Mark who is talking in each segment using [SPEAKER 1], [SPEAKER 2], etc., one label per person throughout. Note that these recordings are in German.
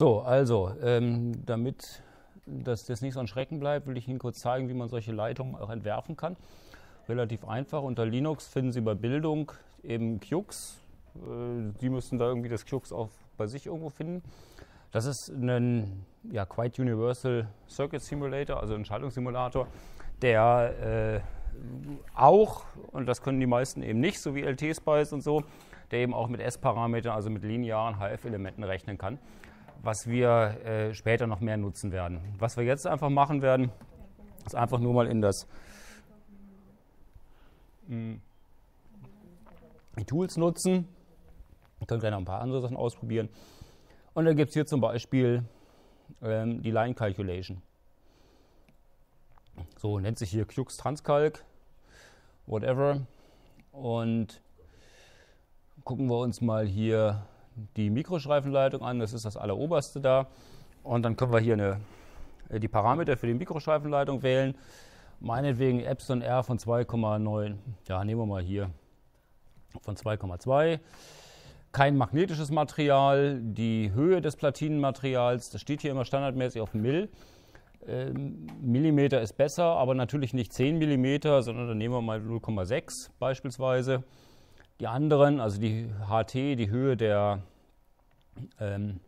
[SPEAKER 1] So, also, ähm, damit das, das nicht so ein Schrecken bleibt, will ich Ihnen kurz zeigen, wie man solche Leitungen auch entwerfen kann. Relativ einfach. Unter Linux finden Sie bei Bildung eben QX. Äh, Sie müssen da irgendwie das QX auch bei sich irgendwo finden. Das ist ein ja, Quite Universal Circuit Simulator, also ein Schaltungssimulator, der äh, auch, und das können die meisten eben nicht, so wie LT-Spice und so, der eben auch mit S-Parametern, also mit linearen HF-Elementen rechnen kann, was wir äh, später noch mehr nutzen werden. Was wir jetzt einfach machen werden, ist einfach nur mal in das hm, die Tools nutzen. Wir können gleich noch ein paar andere Sachen ausprobieren. Und dann gibt es hier zum Beispiel ähm, die Line Calculation. So nennt sich hier Qux Transcalc, whatever. Und gucken wir uns mal hier die Mikroschreifenleitung an. Das ist das alleroberste da. Und dann können wir hier eine, äh, die Parameter für die Mikroschreifenleitung wählen. Meinetwegen Epsilon R von 2,9. Ja, nehmen wir mal hier von 2,2. Kein magnetisches Material. Die Höhe des Platinenmaterials, das steht hier immer standardmäßig auf Mill. Ähm, Millimeter ist besser, aber natürlich nicht 10 Millimeter, sondern dann nehmen wir mal 0,6 beispielsweise. Die anderen, also die HT, die Höhe der ähm,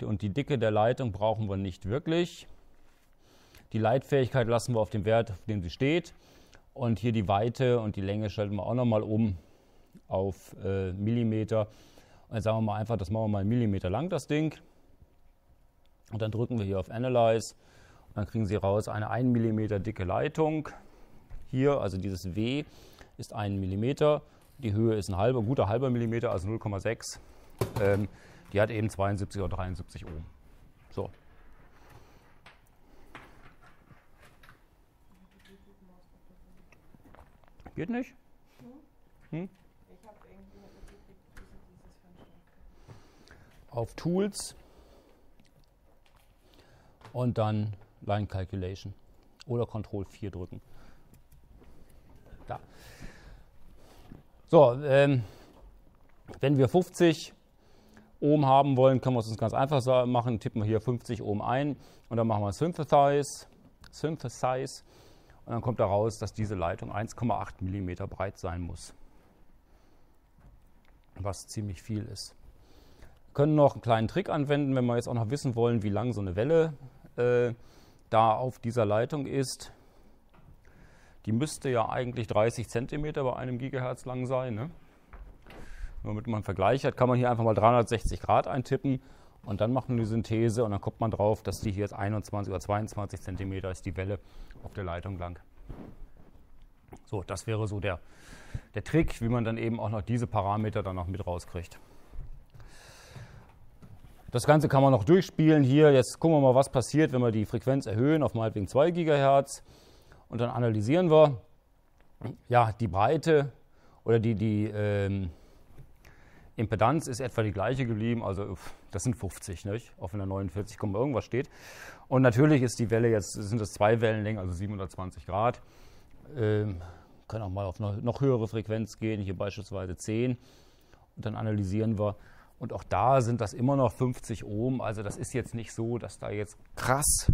[SPEAKER 1] und die Dicke der Leitung brauchen wir nicht wirklich. Die Leitfähigkeit lassen wir auf dem Wert, auf dem sie steht. Und hier die Weite und die Länge schalten wir auch nochmal um auf äh, Millimeter. Und jetzt sagen wir mal einfach, das machen wir mal einen Millimeter lang, das Ding. Und dann drücken wir hier auf Analyze. Und dann kriegen Sie raus eine 1 mm dicke Leitung. Hier, also dieses W ist 1 mm. Die Höhe ist ein halber, guter halber Millimeter, also 0,6. Ähm, die hat eben 72 oder 73 Ohm. So. Geht nicht? Hm? Auf Tools und dann Line Calculation oder Control 4 drücken. Da. So, ähm, wenn wir 50 Ohm haben wollen, können wir es uns ganz einfach machen. Tippen wir hier 50 Ohm ein und dann machen wir Synthesize, Synthesize und dann kommt daraus, dass diese Leitung 1,8 mm breit sein muss, was ziemlich viel ist. Wir können noch einen kleinen Trick anwenden, wenn wir jetzt auch noch wissen wollen, wie lang so eine Welle äh, da auf dieser Leitung ist. Die müsste ja eigentlich 30 cm bei einem Gigahertz lang sein. Ne? Nur damit man einen Vergleich hat, kann man hier einfach mal 360 Grad eintippen und dann machen wir die Synthese und dann kommt man drauf, dass die hier jetzt 21 oder 22 cm ist, die Welle auf der Leitung lang. So, das wäre so der, der Trick, wie man dann eben auch noch diese Parameter dann noch mit rauskriegt. Das Ganze kann man noch durchspielen. Hier, jetzt gucken wir mal, was passiert, wenn wir die Frequenz erhöhen auf meinetwegen 2 GHz. Und dann analysieren wir ja, die Breite oder die, die ähm, Impedanz ist etwa die gleiche geblieben, also das sind 50, nicht? Auf einer 49, irgendwas steht. Und natürlich ist die Welle jetzt, sind das zwei Wellenlängen, also 720 Grad. Ähm, können auch mal auf eine noch höhere Frequenz gehen, hier beispielsweise 10. Und dann analysieren wir. Und auch da sind das immer noch 50 Ohm. Also das ist jetzt nicht so, dass da jetzt krass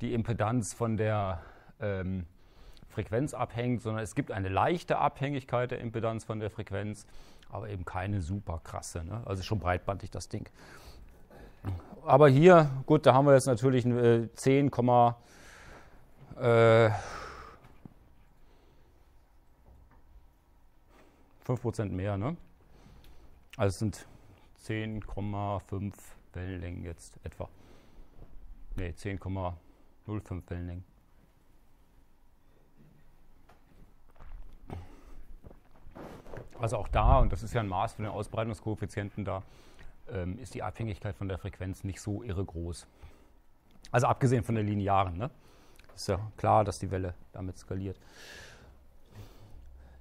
[SPEAKER 1] die Impedanz von der ähm, Frequenz abhängt, sondern es gibt eine leichte Abhängigkeit der Impedanz von der Frequenz, aber eben keine super krasse. Ne? Also schon breitbandig das Ding. Aber hier, gut, da haben wir jetzt natürlich äh, 10, äh, 5% mehr. Ne? Also es sind 10,5 Wellenlängen jetzt etwa. Ne, 10,05 Wellenlängen. Also auch da, und das ist ja ein Maß für den Ausbreitungskoeffizienten da, ähm, ist die Abhängigkeit von der Frequenz nicht so irre groß. Also abgesehen von der linearen. Ne? Ist ja klar, dass die Welle damit skaliert.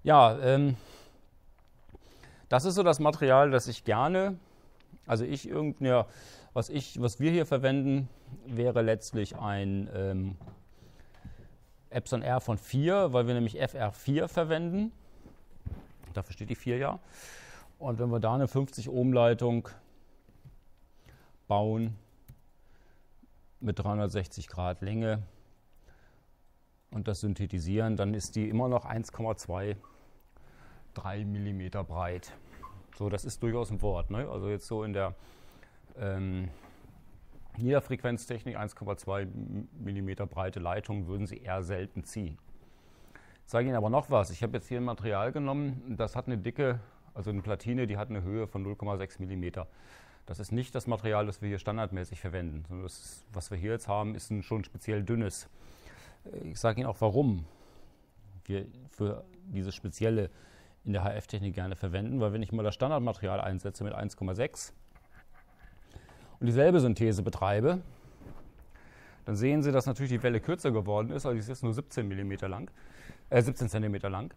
[SPEAKER 1] Ja, ähm, das ist so das Material, das ich gerne, also ich irgendein, was ich, was wir hier verwenden, wäre letztlich ein ähm, Epson R von 4, weil wir nämlich FR4 verwenden. Dafür steht die 4 ja. Und wenn wir da eine 50 Ohm Leitung bauen mit 360 Grad Länge und das synthetisieren, dann ist die immer noch 1,23 mm breit. So, das ist durchaus ein Wort. Ne? Also jetzt so in der ähm, Niederfrequenztechnik 1,2 mm breite Leitung würden Sie eher selten ziehen. Ich zeige Ihnen aber noch was. Ich habe jetzt hier ein Material genommen, das hat eine Dicke, also eine Platine, die hat eine Höhe von 0,6 mm. Das ist nicht das Material, das wir hier standardmäßig verwenden, sondern das, was wir hier jetzt haben, ist ein schon speziell dünnes. Ich sage Ihnen auch, warum wir für dieses Spezielle in der HF-Technik gerne verwenden, weil wenn ich mal das Standardmaterial einsetze mit 1,6 und dieselbe Synthese betreibe, dann sehen Sie, dass natürlich die Welle kürzer geworden ist, also die ist jetzt nur 17 mm lang, äh 17 cm lang.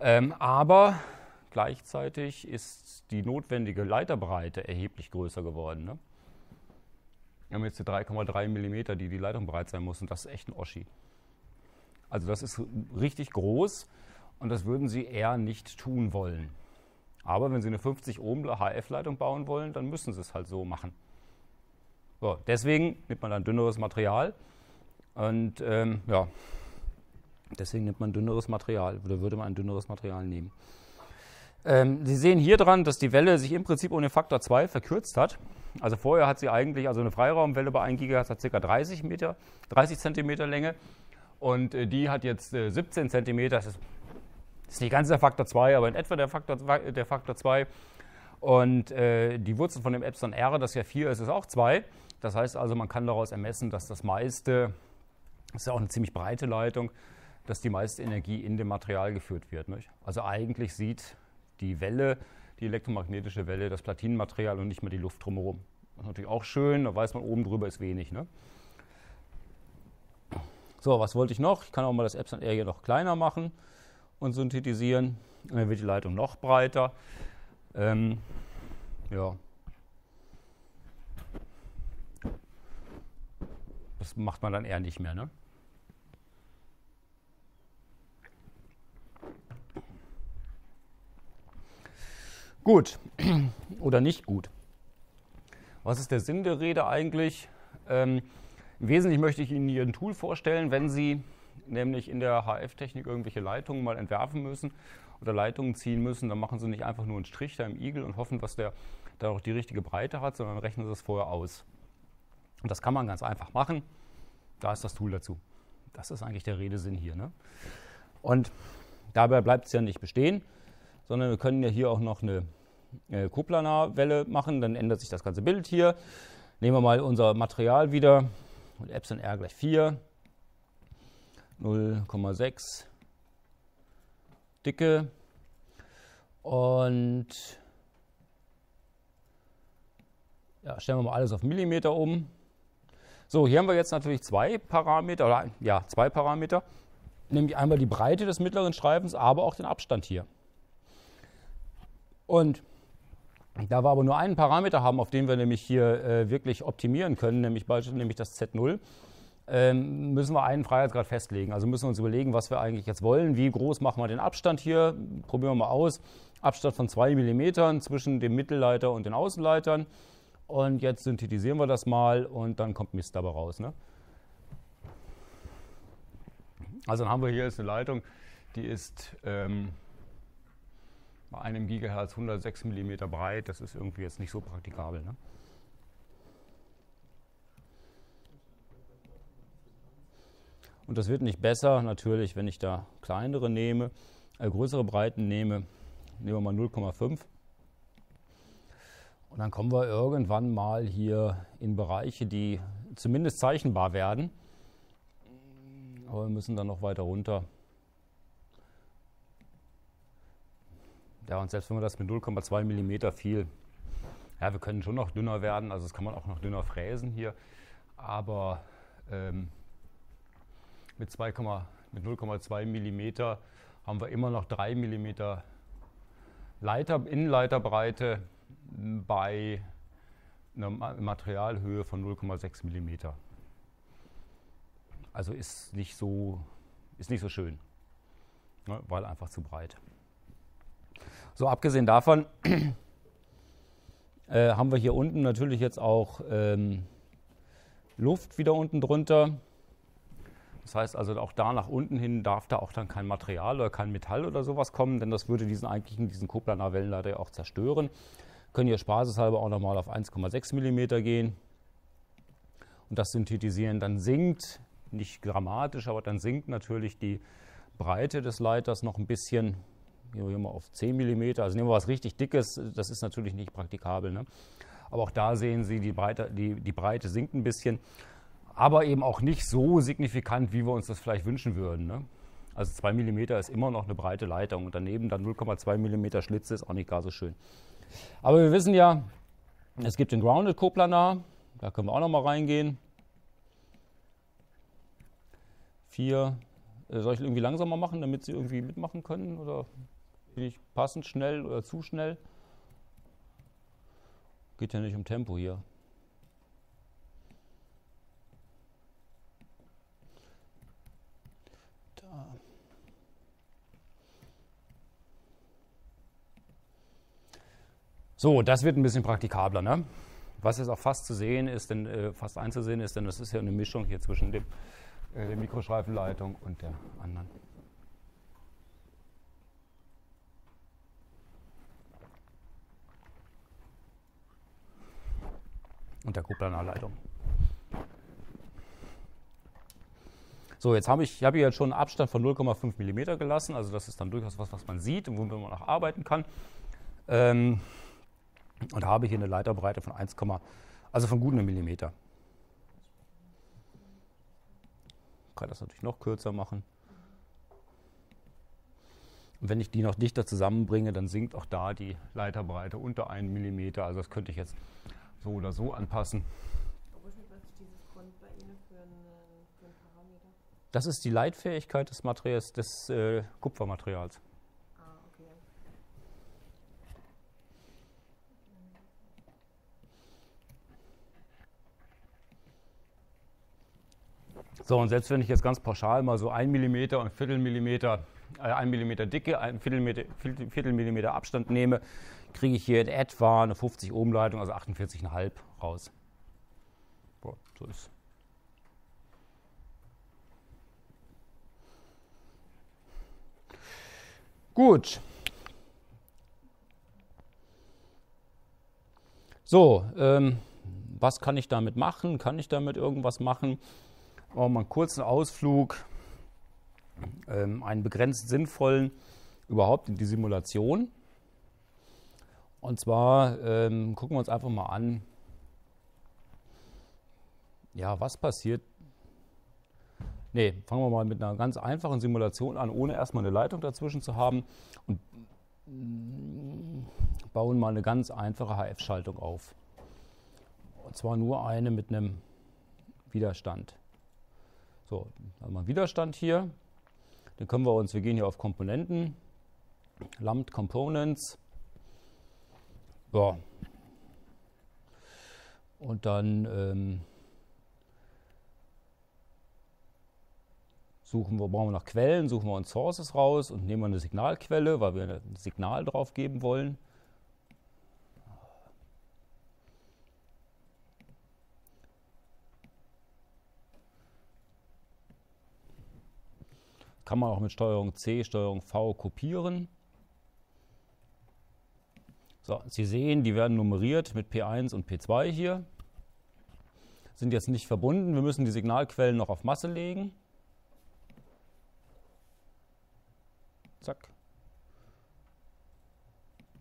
[SPEAKER 1] Ähm, aber gleichzeitig ist die notwendige Leiterbreite erheblich größer geworden. Ne? Wir haben jetzt die 3,3 mm, die die Leitung breit sein muss, und das ist echt ein Oschi. Also das ist richtig groß und das würden Sie eher nicht tun wollen. Aber wenn Sie eine 50 Ohm HF-Leitung bauen wollen, dann müssen Sie es halt so machen. So, deswegen nimmt man dann dünneres Material. Und ähm, ja, deswegen nimmt man dünneres Material oder würde man ein dünneres Material nehmen. Ähm, Sie sehen hier dran, dass die Welle sich im Prinzip um den Faktor 2 verkürzt hat. Also vorher hat sie eigentlich, also eine Freiraumwelle bei 1 GHz hat ca. 30, Meter, 30 cm Länge und äh, die hat jetzt äh, 17 cm. Das ist, ist nicht ganz der Faktor 2, aber in etwa der Faktor, der Faktor 2. Und äh, die Wurzel von dem Epsilon R, das ja 4 ist, ist auch 2. Das heißt also, man kann daraus ermessen, dass das meiste, das ist ja auch eine ziemlich breite Leitung, dass die meiste Energie in dem Material geführt wird. Nicht? Also eigentlich sieht die Welle, die elektromagnetische Welle, das Platinenmaterial und nicht mehr die Luft drumherum. Das ist natürlich auch schön, da weiß man, oben drüber ist wenig. Ne? So, was wollte ich noch? Ich kann auch mal das Epsilon R hier noch kleiner machen und synthetisieren. Und dann wird die Leitung noch breiter. Ähm, ja, Das macht man dann eher nicht mehr. Ne? Gut oder nicht gut. Was ist der Sinn der Rede eigentlich? Ähm, Im Wesentlichen möchte ich Ihnen hier ein Tool vorstellen, wenn Sie nämlich in der HF-Technik irgendwelche Leitungen mal entwerfen müssen oder Leitungen ziehen müssen, dann machen Sie nicht einfach nur einen Strich da im Igel und hoffen, dass der da auch die richtige Breite hat, sondern rechnen Sie es vorher aus. Und das kann man ganz einfach machen. Da ist das Tool dazu. Das ist eigentlich der Redesinn hier. Ne? Und dabei bleibt es ja nicht bestehen, sondern wir können ja hier auch noch eine äh, Koplanarwelle machen. Dann ändert sich das ganze Bild hier. Nehmen wir mal unser Material wieder. Und Epsilon R gleich 4. 0,6 Dicke. Und ja, stellen wir mal alles auf Millimeter um. So, hier haben wir jetzt natürlich zwei Parameter, oder ja, zwei Parameter, nämlich einmal die Breite des mittleren Streifens, aber auch den Abstand hier. Und da wir aber nur einen Parameter haben, auf den wir nämlich hier äh, wirklich optimieren können, nämlich, nämlich das Z0, ähm, müssen wir einen Freiheitsgrad festlegen. Also müssen wir uns überlegen, was wir eigentlich jetzt wollen. Wie groß machen wir den Abstand hier? Probieren wir mal aus. Abstand von 2 mm zwischen dem Mittelleiter und den Außenleitern. Und jetzt synthetisieren wir das mal und dann kommt Mist dabei raus. Ne? Also dann haben wir hier jetzt eine Leitung, die ist ähm, bei einem Gigahertz 106 mm breit. Das ist irgendwie jetzt nicht so praktikabel. Ne? Und das wird nicht besser, natürlich, wenn ich da kleinere nehme, äh, größere Breiten nehme. Nehmen wir mal 0,5. Und dann kommen wir irgendwann mal hier in Bereiche, die zumindest zeichenbar werden. Aber wir müssen dann noch weiter runter. Ja, und selbst wenn wir das mit 0,2 mm viel, ja, wir können schon noch dünner werden, also das kann man auch noch dünner fräsen hier, aber ähm, mit, mit 0,2 mm haben wir immer noch 3 mm Leiter, Innenleiterbreite bei einer Materialhöhe von 0,6 mm. Also ist nicht so, ist nicht so schön, ne, weil einfach zu breit. So, abgesehen davon äh, haben wir hier unten natürlich jetzt auch ähm, Luft wieder unten drunter. Das heißt also auch da nach unten hin darf da auch dann kein Material oder kein Metall oder sowas kommen, denn das würde diesen eigentlichen diesen Koplaner Wellenleiter ja auch zerstören. Können hier spaßeshalber auch nochmal auf 1,6 mm gehen und das synthetisieren. Dann sinkt, nicht dramatisch, aber dann sinkt natürlich die Breite des Leiters noch ein bisschen. Hier mal auf 10 mm, also nehmen wir was richtig Dickes, das ist natürlich nicht praktikabel. Ne? Aber auch da sehen Sie, die Breite, die, die Breite sinkt ein bisschen aber eben auch nicht so signifikant, wie wir uns das vielleicht wünschen würden. Ne? Also 2 mm ist immer noch eine breite Leitung und daneben dann 0,2 mm Schlitze ist auch nicht gar so schön. Aber wir wissen ja, es gibt den Grounded Coplanar, da können wir auch noch mal reingehen. 4, äh, soll ich irgendwie langsamer machen, damit Sie irgendwie mitmachen können oder bin ich passend schnell oder zu schnell? Geht ja nicht um Tempo hier. So, das wird ein bisschen praktikabler. Ne? Was jetzt auch fast zu sehen ist, denn, äh, fast einzusehen ist, denn das ist ja eine Mischung hier zwischen dem, äh, der Mikroschreifenleitung und der anderen. Und der Kuplanarleitung. So, jetzt habe ich, ich habe jetzt schon einen Abstand von 0,5 mm gelassen, also das ist dann durchaus was, was man sieht und womit man auch arbeiten kann. Ähm, und habe hier eine Leiterbreite von 1, also von gut einem Millimeter. Ich kann das natürlich noch kürzer machen. Und wenn ich die noch dichter zusammenbringe, dann sinkt auch da die Leiterbreite unter 1 mm. Also das könnte ich jetzt so oder so anpassen. Das ist die Leitfähigkeit des Materials, des äh, Kupfermaterials. So, und selbst wenn ich jetzt ganz pauschal mal so ein Millimeter und Viertel Millimeter, äh, ein Millimeter Dicke, ein Viertelmillimeter Viertel Millimeter Abstand nehme, kriege ich hier in etwa eine 50 Ohm Leitung, also 48,5 raus. Boah, so ist. Gut. So, ähm, was kann ich damit machen? Kann ich damit irgendwas machen? Machen wir einen kurzen Ausflug, ähm, einen begrenzt sinnvollen überhaupt in die Simulation. Und zwar ähm, gucken wir uns einfach mal an, ja, was passiert. Ne, fangen wir mal mit einer ganz einfachen Simulation an, ohne erstmal eine Leitung dazwischen zu haben und bauen mal eine ganz einfache HF-Schaltung auf. Und zwar nur eine mit einem Widerstand. So, haben wir einen Widerstand hier. Den können wir uns, wir gehen hier auf Komponenten, Lumped Components. Ja. Und dann ähm, suchen wir, brauchen wir nach Quellen, suchen wir uns Sources raus und nehmen wir eine Signalquelle, weil wir ein Signal drauf geben wollen. Kann man auch mit Steuerung C, Steuerung V kopieren. So, Sie sehen, die werden nummeriert mit P1 und P2 hier. Sind jetzt nicht verbunden. Wir müssen die Signalquellen noch auf Masse legen. Zack.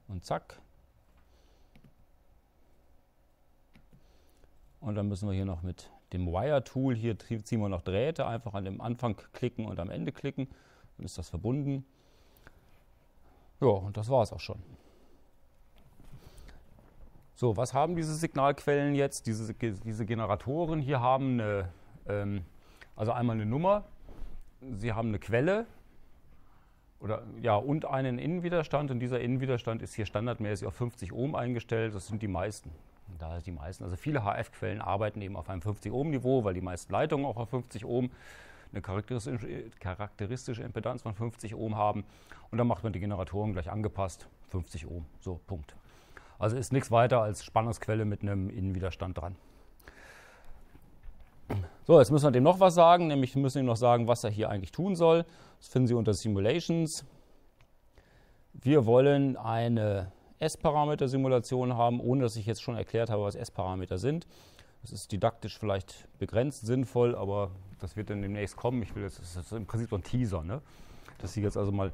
[SPEAKER 1] Und zack. Und dann müssen wir hier noch mit dem Wire-Tool, hier ziehen wir noch Drähte, einfach an dem Anfang klicken und am Ende klicken, dann ist das verbunden. Ja, und das war es auch schon. So, was haben diese Signalquellen jetzt? Diese, diese Generatoren hier haben eine, ähm, also einmal eine Nummer, sie haben eine Quelle oder, ja, und einen Innenwiderstand und dieser Innenwiderstand ist hier standardmäßig auf 50 Ohm eingestellt, das sind die meisten da die meisten, also viele HF-Quellen arbeiten eben auf einem 50 Ohm-Niveau, weil die meisten Leitungen auch auf 50 Ohm eine charakteristische, charakteristische Impedanz von 50 Ohm haben. Und dann macht man die Generatoren gleich angepasst. 50 Ohm. So, Punkt. Also ist nichts weiter als Spannungsquelle mit einem Innenwiderstand dran. So, jetzt müssen wir dem noch was sagen, nämlich müssen wir ihm noch sagen, was er hier eigentlich tun soll. Das finden Sie unter Simulations. Wir wollen eine S-Parameter-Simulation haben, ohne dass ich jetzt schon erklärt habe, was S-Parameter sind. Das ist didaktisch vielleicht begrenzt sinnvoll, aber das wird dann demnächst kommen. Ich will jetzt, das ist im Prinzip so ein Teaser, ne? dass Sie jetzt also mal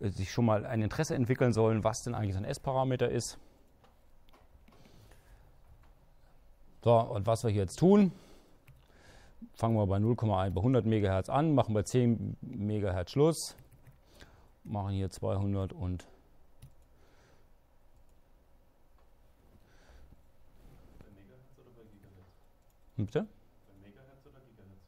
[SPEAKER 1] äh, sich schon mal ein Interesse entwickeln sollen, was denn eigentlich ein S-Parameter ist. So, und was wir hier jetzt tun, fangen wir bei 0,1 bei 100 MHz an, machen bei 10 MHz Schluss, machen hier 200 und Bitte? Bei Megahertz oder Gigahertz?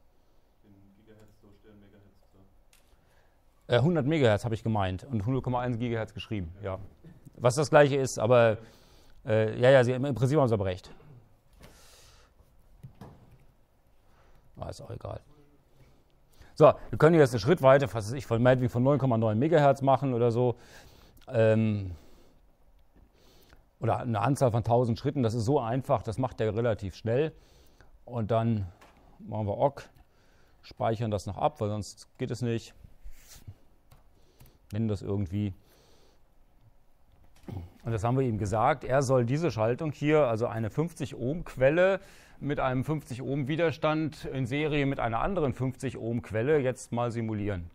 [SPEAKER 1] Den Gigahertz so stellen, Megahertz so. Äh, 100 Megahertz habe ich gemeint und 0,1 Gigahertz geschrieben, ja. Was das gleiche ist, aber äh, ja, ja, Sie, im Prinzip haben Sie aber recht. Ah, ist auch egal. So, wir können jetzt einen Schritt weiter, was ich, von meinetwegen von 9,9 Megahertz machen oder so. Ähm, oder eine Anzahl von 1000 Schritten, das ist so einfach, das macht er relativ schnell. Und dann machen wir OK, speichern das noch ab, weil sonst geht es nicht. Nennen das irgendwie. Und das haben wir ihm gesagt. Er soll diese Schaltung hier, also eine 50 Ohm Quelle mit einem 50 Ohm Widerstand in Serie mit einer anderen 50 Ohm Quelle jetzt mal simulieren.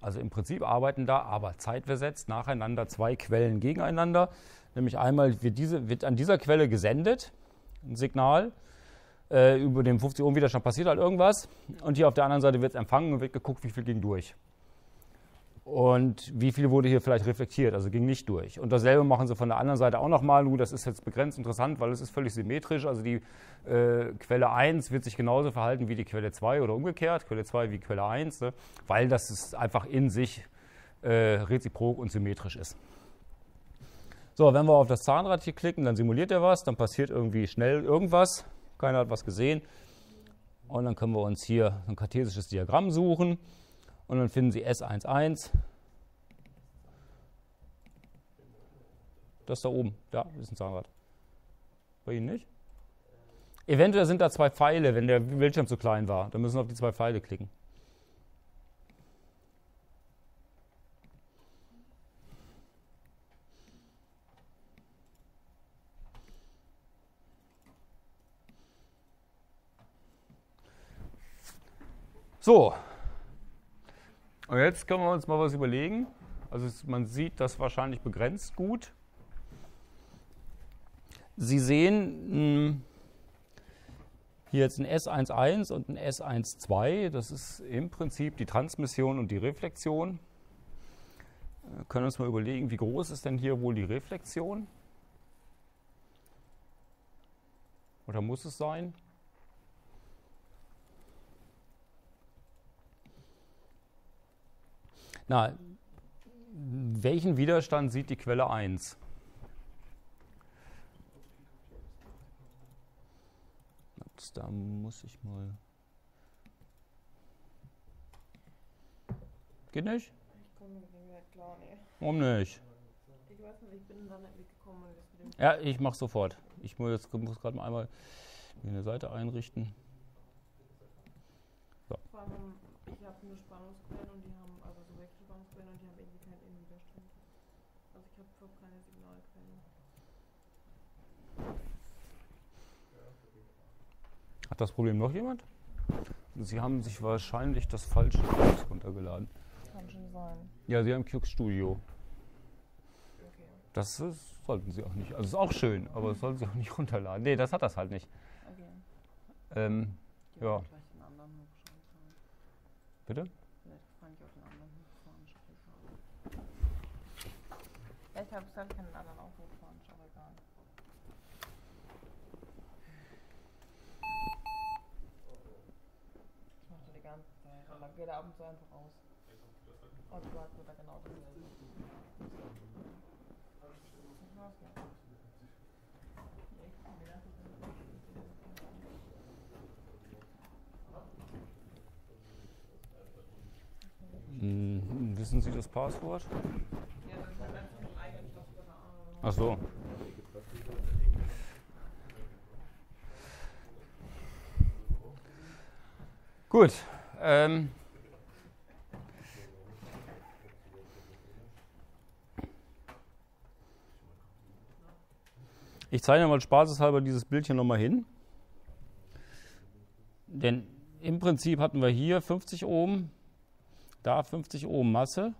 [SPEAKER 1] Also im Prinzip arbeiten da aber zeitversetzt nacheinander zwei Quellen gegeneinander. Nämlich einmal wird, diese, wird an dieser Quelle gesendet, ein Signal, äh, über den 50 Ohm Widerstand passiert halt irgendwas. Und hier auf der anderen Seite wird es empfangen und wird geguckt, wie viel ging durch. Und wie viel wurde hier vielleicht reflektiert, also ging nicht durch. Und dasselbe machen sie von der anderen Seite auch nochmal. Nur das ist jetzt begrenzt interessant, weil es ist völlig symmetrisch. Also die äh, Quelle 1 wird sich genauso verhalten wie die Quelle 2 oder umgekehrt. Quelle 2 wie Quelle 1, ne? weil das ist einfach in sich äh, reziprok und symmetrisch ist. So, wenn wir auf das Zahnrad hier klicken, dann simuliert er was, dann passiert irgendwie schnell irgendwas keiner hat was gesehen. Und dann können wir uns hier ein kartesisches Diagramm suchen und dann finden Sie S11. Das da oben, da ist ein Zahnrad. Bei Ihnen nicht? Eventuell sind da zwei Pfeile, wenn der Bildschirm zu klein war. Dann müssen wir auf die zwei Pfeile klicken. So, und jetzt können wir uns mal was überlegen. Also man sieht das wahrscheinlich begrenzt gut. Sie sehen hm, hier jetzt ein S11 und ein S12. Das ist im Prinzip die Transmission und die Reflexion. Wir können uns mal überlegen, wie groß ist denn hier wohl die Reflexion? Oder muss es sein? Na, welchen Widerstand sieht die Quelle 1? Da muss ich mal. Geht nicht? Ich komme nicht mehr klar, nee. Warum nicht? Ich weiß nicht, ich bin da nicht mitgekommen. Ja, ich mach sofort. Ich muss jetzt muss gerade mal einmal eine Seite einrichten. So. Ich habe nur Spannungsquellen und die haben also so Wechselspannungsquellen und die haben irgendwie keinen Innenwiderstand. Also ich habe überhaupt keine Signalquelle. Hat das Problem noch jemand? Sie haben sich wahrscheinlich das falsche Kurs runtergeladen. Kann schon sein. Ja, Sie haben Qux Studio. Okay. Das ist, sollten Sie auch nicht. Also ist auch schön, aber das sollten Sie auch nicht runterladen. Nee, das hat das halt nicht. Okay. Ähm, ja. Bitte? Anderen hochfahren, Ja, ich habe gesagt, ich kann den anderen auch hochfahren, ist aber egal. Das macht er die ganze Zeit. Und dann geht er ab und zu einfach aus. Und du hast da genau das. Hm, wissen Sie das Passwort? Ach so. Gut. Ähm, ich zeichne mal spaßeshalber dieses Bild hier nochmal hin. Denn im Prinzip hatten wir hier 50 Ohm, da 50 Ohm Masse.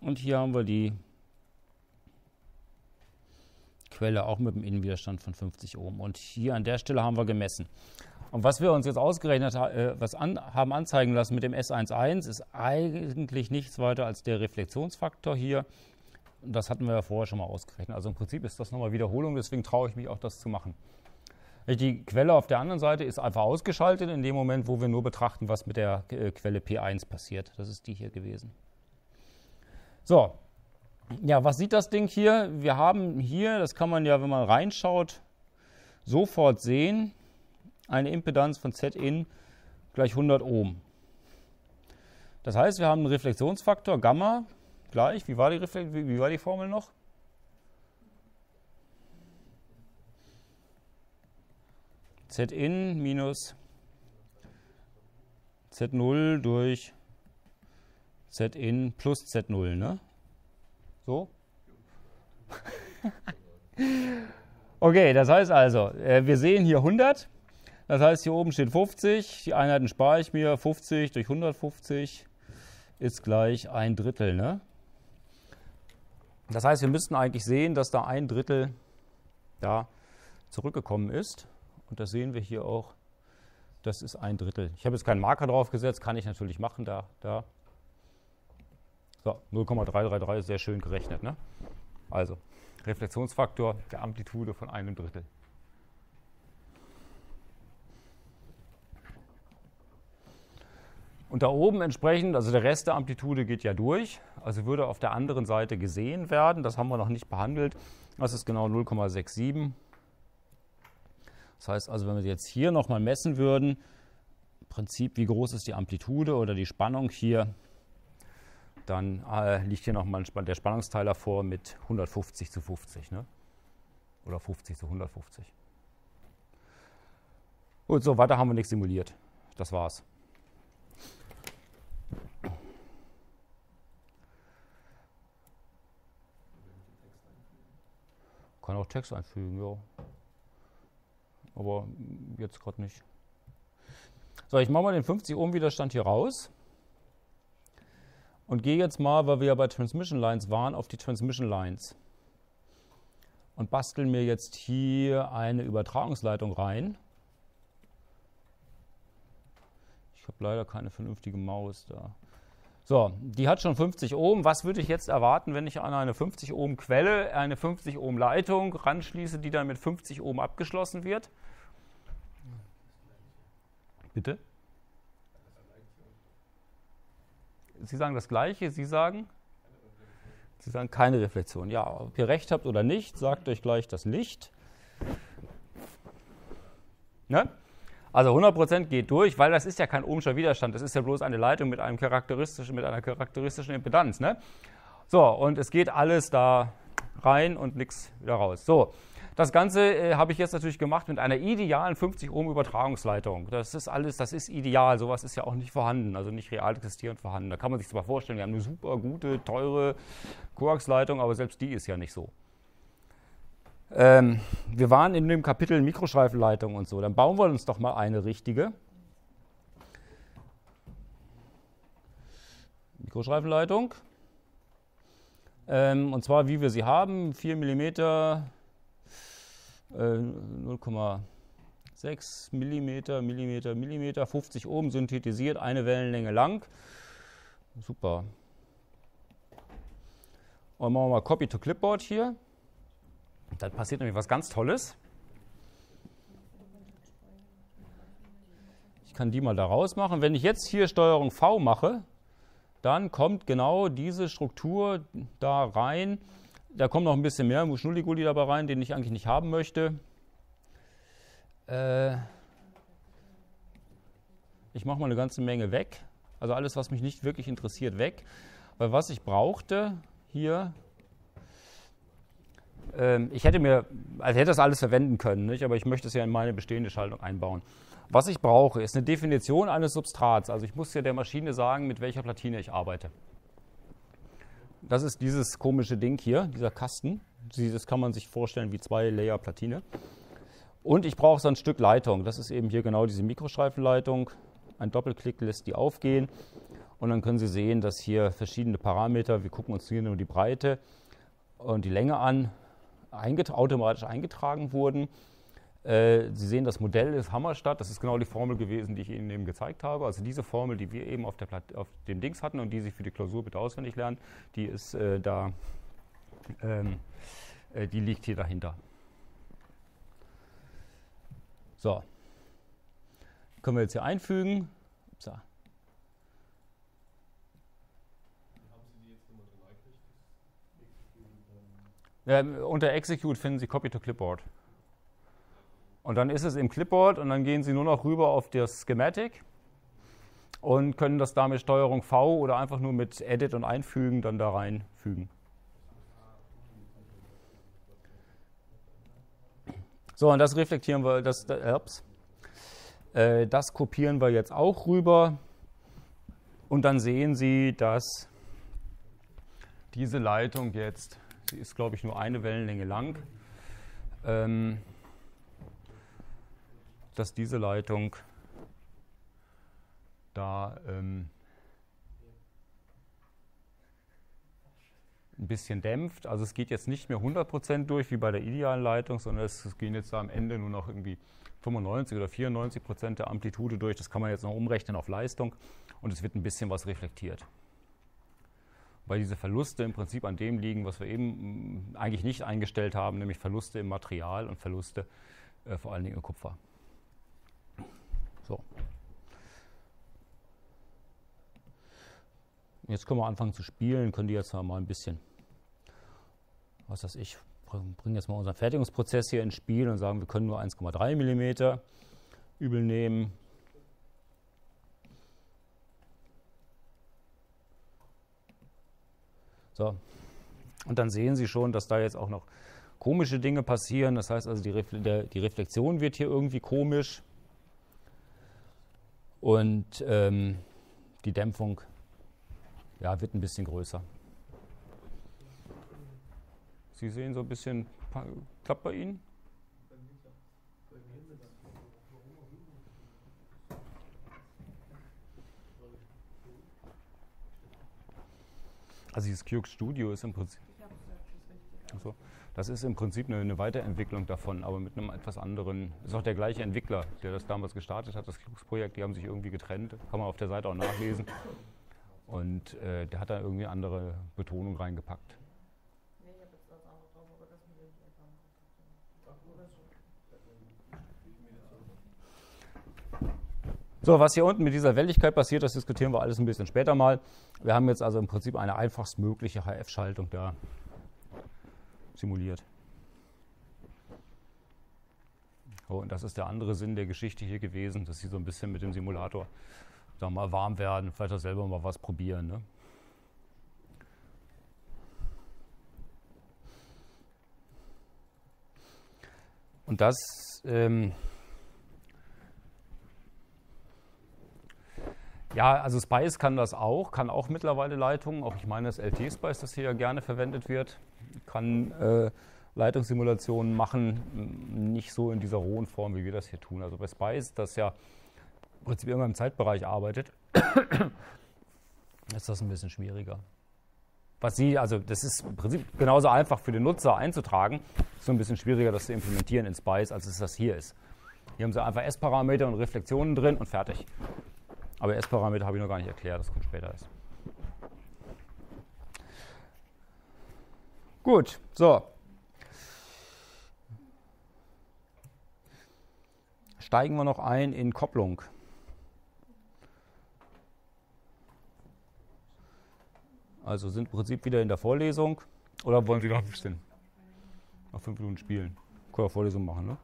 [SPEAKER 1] Und hier haben wir die Quelle auch mit dem Innenwiderstand von 50 Ohm. Und hier an der Stelle haben wir gemessen. Und was wir uns jetzt ausgerechnet äh, was an, haben anzeigen lassen mit dem S11 ist eigentlich nichts weiter als der Reflexionsfaktor hier. Und das hatten wir ja vorher schon mal ausgerechnet. Also im Prinzip ist das nochmal Wiederholung, deswegen traue ich mich auch, das zu machen. Die Quelle auf der anderen Seite ist einfach ausgeschaltet in dem Moment, wo wir nur betrachten, was mit der äh, Quelle P1 passiert. Das ist die hier gewesen. So, ja, was sieht das Ding hier? Wir haben hier, das kann man ja, wenn man reinschaut, sofort sehen, eine Impedanz von Zin gleich 100 Ohm. Das heißt, wir haben einen Reflexionsfaktor Gamma gleich, wie war die, Refle wie, wie war die Formel noch? Zin minus Z0 durch Zin plus Z0, ne? So? okay, das heißt also, äh, wir sehen hier 100. Das heißt, hier oben steht 50. Die Einheiten spare ich mir. 50 durch 150 ist gleich ein Drittel. Ne? Das heißt, wir müssten eigentlich sehen, dass da ein Drittel da zurückgekommen ist. Und das sehen wir hier auch. Das ist ein Drittel. Ich habe jetzt keinen Marker drauf gesetzt, kann ich natürlich machen. Da, da so, 0,333 ist sehr schön gerechnet. Ne? Also, Reflexionsfaktor der Amplitude von einem Drittel. Und da oben entsprechend, also der Rest der Amplitude geht ja durch, also würde auf der anderen Seite gesehen werden. Das haben wir noch nicht behandelt. Das ist genau 0,67. Das heißt also, wenn wir jetzt hier nochmal messen würden, im Prinzip, wie groß ist die Amplitude oder die Spannung hier, dann äh, liegt hier nochmal der Spannungsteiler vor mit 150 zu 50. Ne? Oder 50 zu 150. Gut, so weiter haben wir nichts simuliert. Das war's. Kann auch Text einfügen, ja. Aber jetzt gerade nicht. So, ich mache mal den 50 Ohm Widerstand hier raus und gehe jetzt mal, weil wir ja bei Transmission Lines waren, auf die Transmission Lines und basteln mir jetzt hier eine Übertragungsleitung rein. Ich habe leider keine vernünftige Maus da. So, die hat schon 50 Ohm. Was würde ich jetzt erwarten, wenn ich an eine 50 Ohm Quelle, eine 50 Ohm Leitung ranschließe, die dann mit 50 Ohm abgeschlossen wird? Bitte? Sie sagen das Gleiche, Sie sagen? Sie sagen keine Reflexion. Ja, ob ihr recht habt oder nicht, sagt euch gleich das Licht. Ne? Also 100% geht durch, weil das ist ja kein ohmscher Widerstand, das ist ja bloß eine Leitung mit, einem charakteristischen, mit einer charakteristischen Impedanz. Ne? So, und es geht alles da rein und nichts wieder raus. So, das Ganze äh, habe ich jetzt natürlich gemacht mit einer idealen 50 Ohm Übertragungsleitung. Das ist alles, das ist ideal. Sowas ist ja auch nicht vorhanden, also nicht real existierend vorhanden. Da kann man sich zwar vorstellen, wir haben eine super gute, teure Koaxleitung, aber selbst die ist ja nicht so. Ähm, wir waren in dem Kapitel Mikroschleifenleitung und so. Dann bauen wir uns doch mal eine richtige. Mikroschleifenleitung. Ähm, und zwar, wie wir sie haben: 4 mm 0,6 Millimeter, Millimeter, Millimeter, 50 Ohm synthetisiert, eine Wellenlänge lang. Super. Und machen wir mal Copy to Clipboard hier. Dann passiert nämlich was ganz Tolles. Ich kann die mal da rausmachen. Wenn ich jetzt hier Steuerung V mache, dann kommt genau diese Struktur da rein. Da kommt noch ein bisschen mehr Muschnulliguli dabei rein, den ich eigentlich nicht haben möchte. Äh ich mache mal eine ganze Menge weg. Also alles, was mich nicht wirklich interessiert, weg. Weil was ich brauchte hier, ähm, ich hätte mir, also hätte das alles verwenden können, nicht? aber ich möchte es ja in meine bestehende Schaltung einbauen. Was ich brauche, ist eine Definition eines Substrats. Also ich muss ja der Maschine sagen, mit welcher Platine ich arbeite. Das ist dieses komische Ding hier, dieser Kasten. Das kann man sich vorstellen wie zwei Layer Platine. Und ich brauche so ein Stück Leitung. Das ist eben hier genau diese Mikrostreifenleitung. Ein Doppelklick lässt die aufgehen. Und dann können Sie sehen, dass hier verschiedene Parameter, wir gucken uns hier nur die Breite und die Länge an, einget automatisch eingetragen wurden. Äh, Sie sehen, das Modell ist Hammerstadt. Das ist genau die Formel gewesen, die ich Ihnen eben gezeigt habe. Also diese Formel, die wir eben auf, auf dem Dings hatten und die Sie für die Klausur bitte auswendig lernen, die ist äh, da, ähm, äh, die liegt hier dahinter. So, können wir jetzt hier einfügen. Upsa. Ja, unter Execute finden Sie Copy to Clipboard. Und dann ist es im Clipboard und dann gehen Sie nur noch rüber auf das Schematic und können das da mit Steuerung V oder einfach nur mit Edit und Einfügen dann da reinfügen. So, und das reflektieren wir, das, ups, äh, das kopieren wir jetzt auch rüber. Und dann sehen Sie, dass diese Leitung jetzt, sie ist glaube ich nur eine Wellenlänge lang, ähm, dass diese Leitung da ähm, ein bisschen dämpft. Also es geht jetzt nicht mehr 100% durch wie bei der idealen Leitung, sondern es, gehen jetzt am Ende nur noch irgendwie 95 oder 94% der Amplitude durch. Das kann man jetzt noch umrechnen auf Leistung und es wird ein bisschen was reflektiert. Weil diese Verluste im Prinzip an dem liegen, was wir eben mm, eigentlich nicht eingestellt haben, nämlich Verluste im Material und Verluste äh, vor allen Dingen im Kupfer. So. Jetzt können wir anfangen zu spielen, können die jetzt mal ein bisschen, was weiß ich, bringen jetzt mal unseren Fertigungsprozess hier ins Spiel und sagen, wir können nur 1,3 mm übel nehmen. So, und dann sehen Sie schon, dass da jetzt auch noch komische Dinge passieren. Das heißt also, die, Refle der, die Reflexion wird hier irgendwie komisch. Und ähm, die Dämpfung ja, wird ein bisschen größer. Sie sehen so ein bisschen, klappt bei Ihnen? Also dieses Qux Studio ist im Prinzip. Also, das ist im Prinzip eine, eine, Weiterentwicklung davon, aber mit einem etwas anderen. Ist auch der gleiche Entwickler, der das damals gestartet hat, das Qux-Projekt. Die haben sich irgendwie getrennt. Kann man auf der Seite auch nachlesen. Und äh, der hat da irgendwie andere Betonung reingepackt. So, was hier unten mit dieser Welligkeit passiert, das diskutieren wir alles ein bisschen später mal. Wir haben jetzt also im Prinzip eine einfachstmögliche HF-Schaltung da simuliert. Oh, und das ist der andere Sinn der Geschichte hier gewesen, dass Sie so ein bisschen mit dem Simulator sagen mal, warm werden, vielleicht auch selber mal was probieren. Ne? Und das, ähm, ja, also Spice kann das auch, kann auch mittlerweile Leitungen, auch ich meine das LT-Spice, das hier ja gerne verwendet wird, kann äh, Leitungssimulationen machen, nicht so in dieser rohen Form, wie wir das hier tun. Also bei Spice, das ja im Prinzip immer im Zeitbereich arbeitet, ist das ein bisschen schwieriger. Was Sie, also das ist im Prinzip genauso einfach für den Nutzer einzutragen, ist so ein bisschen schwieriger, das zu implementieren in Spice, als es das hier ist. Hier haben Sie einfach S-Parameter und Reflexionen drin und fertig. Aber S-Parameter habe ich noch gar nicht erklärt, das kommt später erst. Gut, so. Steigen wir noch ein in Kopplung. Also sind im Prinzip wieder in der Vorlesung. Oder wollen Sie noch ein bisschen? Noch fünf Minuten spielen. Können wir Vorlesung machen, ne?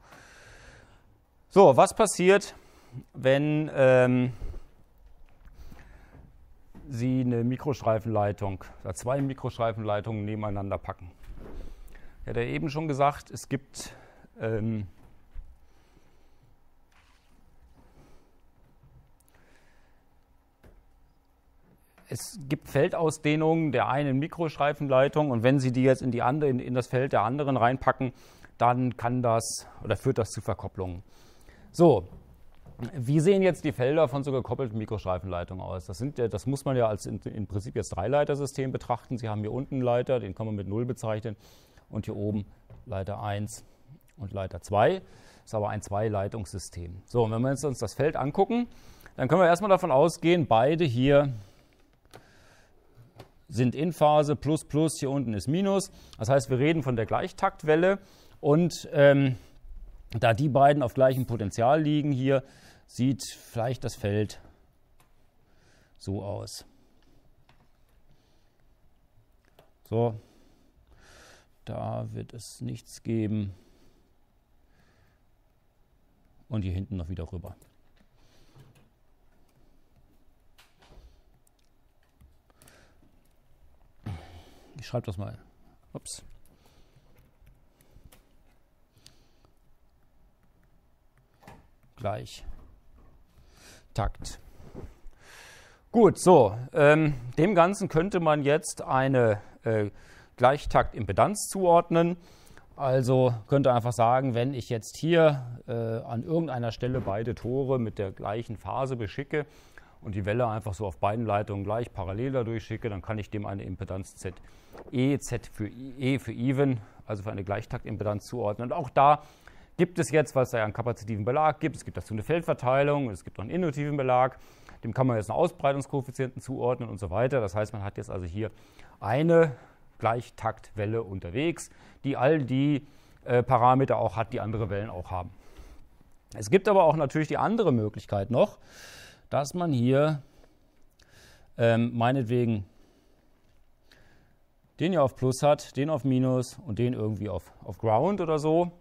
[SPEAKER 1] So, was passiert, wenn, ähm, Sie eine Mikrostreifenleitung oder zwei Mikrostreifenleitungen nebeneinander packen. Ich hatte eben schon gesagt, es gibt ähm, es gibt Feldausdehnungen der einen Mikrostreifenleitung und wenn Sie die jetzt in, die andere, in, in das Feld der anderen reinpacken, dann kann das oder führt das zu Verkopplungen. So, wie sehen jetzt die Felder von so gekoppelten Mikrostreifenleitungen aus? Das, sind, das muss man ja als in, im Prinzip jetzt Dreileitersystem betrachten. Sie haben hier unten einen Leiter, den kann man mit 0 bezeichnen, und hier oben Leiter 1 und Leiter 2. Das ist aber ein Zweileitungssystem. So, und wenn wir jetzt uns das Feld angucken, dann können wir erstmal davon ausgehen, beide hier sind in Phase, plus plus, hier unten ist Minus. Das heißt, wir reden von der Gleichtaktwelle und ähm, da die beiden auf gleichem Potential liegen hier, sieht vielleicht das Feld so aus. So, da wird es nichts geben. Und hier hinten noch wieder rüber. Ich schreibe das mal. Ups. Gleich. Takt. Gut, so. Ähm, dem Ganzen könnte man jetzt eine äh, Gleichtakt-Impedanz zuordnen. Also könnte einfach sagen, wenn ich jetzt hier äh, an irgendeiner Stelle beide Tore mit der gleichen Phase beschicke, und die Welle einfach so auf beiden Leitungen gleich parallel dadurch schicke, dann kann ich dem eine Impedanz Z E, Z für E für Even, also für eine Gleichtaktimpedanz zuordnen. Und auch da gibt es jetzt, weil es da ja einen kapazitiven Belag gibt, es gibt dazu eine Feldverteilung, es gibt noch einen induktiven Belag, dem kann man jetzt einen Ausbreitungskoeffizienten zuordnen und so weiter. Das heißt, man hat jetzt also hier eine Gleichtaktwelle unterwegs, die all die äh, Parameter auch hat, die andere Wellen auch haben. Es gibt aber auch natürlich die andere Möglichkeit noch, dass man hier ähm, meinetwegen den hier auf Plus hat, den auf Minus und den irgendwie auf, auf Ground oder so.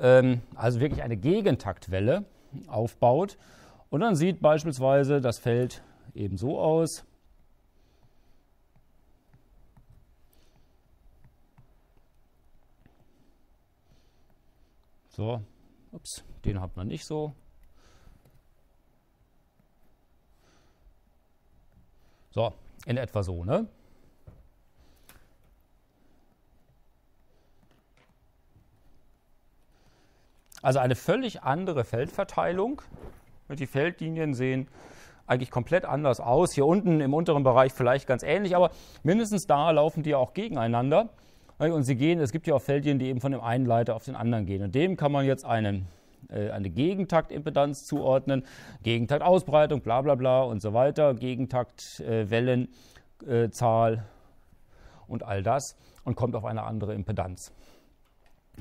[SPEAKER 1] Ähm, also wirklich eine Gegentaktwelle aufbaut. Und dann sieht beispielsweise das Feld eben so aus. So, ups, den hat man nicht so. So, in etwa so, ne? Also eine völlig andere Feldverteilung. Die Feldlinien sehen eigentlich komplett anders aus. Hier unten im unteren Bereich vielleicht ganz ähnlich, aber mindestens da laufen die auch gegeneinander. Und sie gehen, es gibt ja auch Feldlinien, die eben von dem einen Leiter auf den anderen gehen. Und dem kann man jetzt einen äh, eine Gegentaktimpedanz zuordnen, Gegentaktausbreitung, bla bla bla und so weiter, Gegentaktwellenzahl äh, und all das und kommt auf eine andere Impedanz.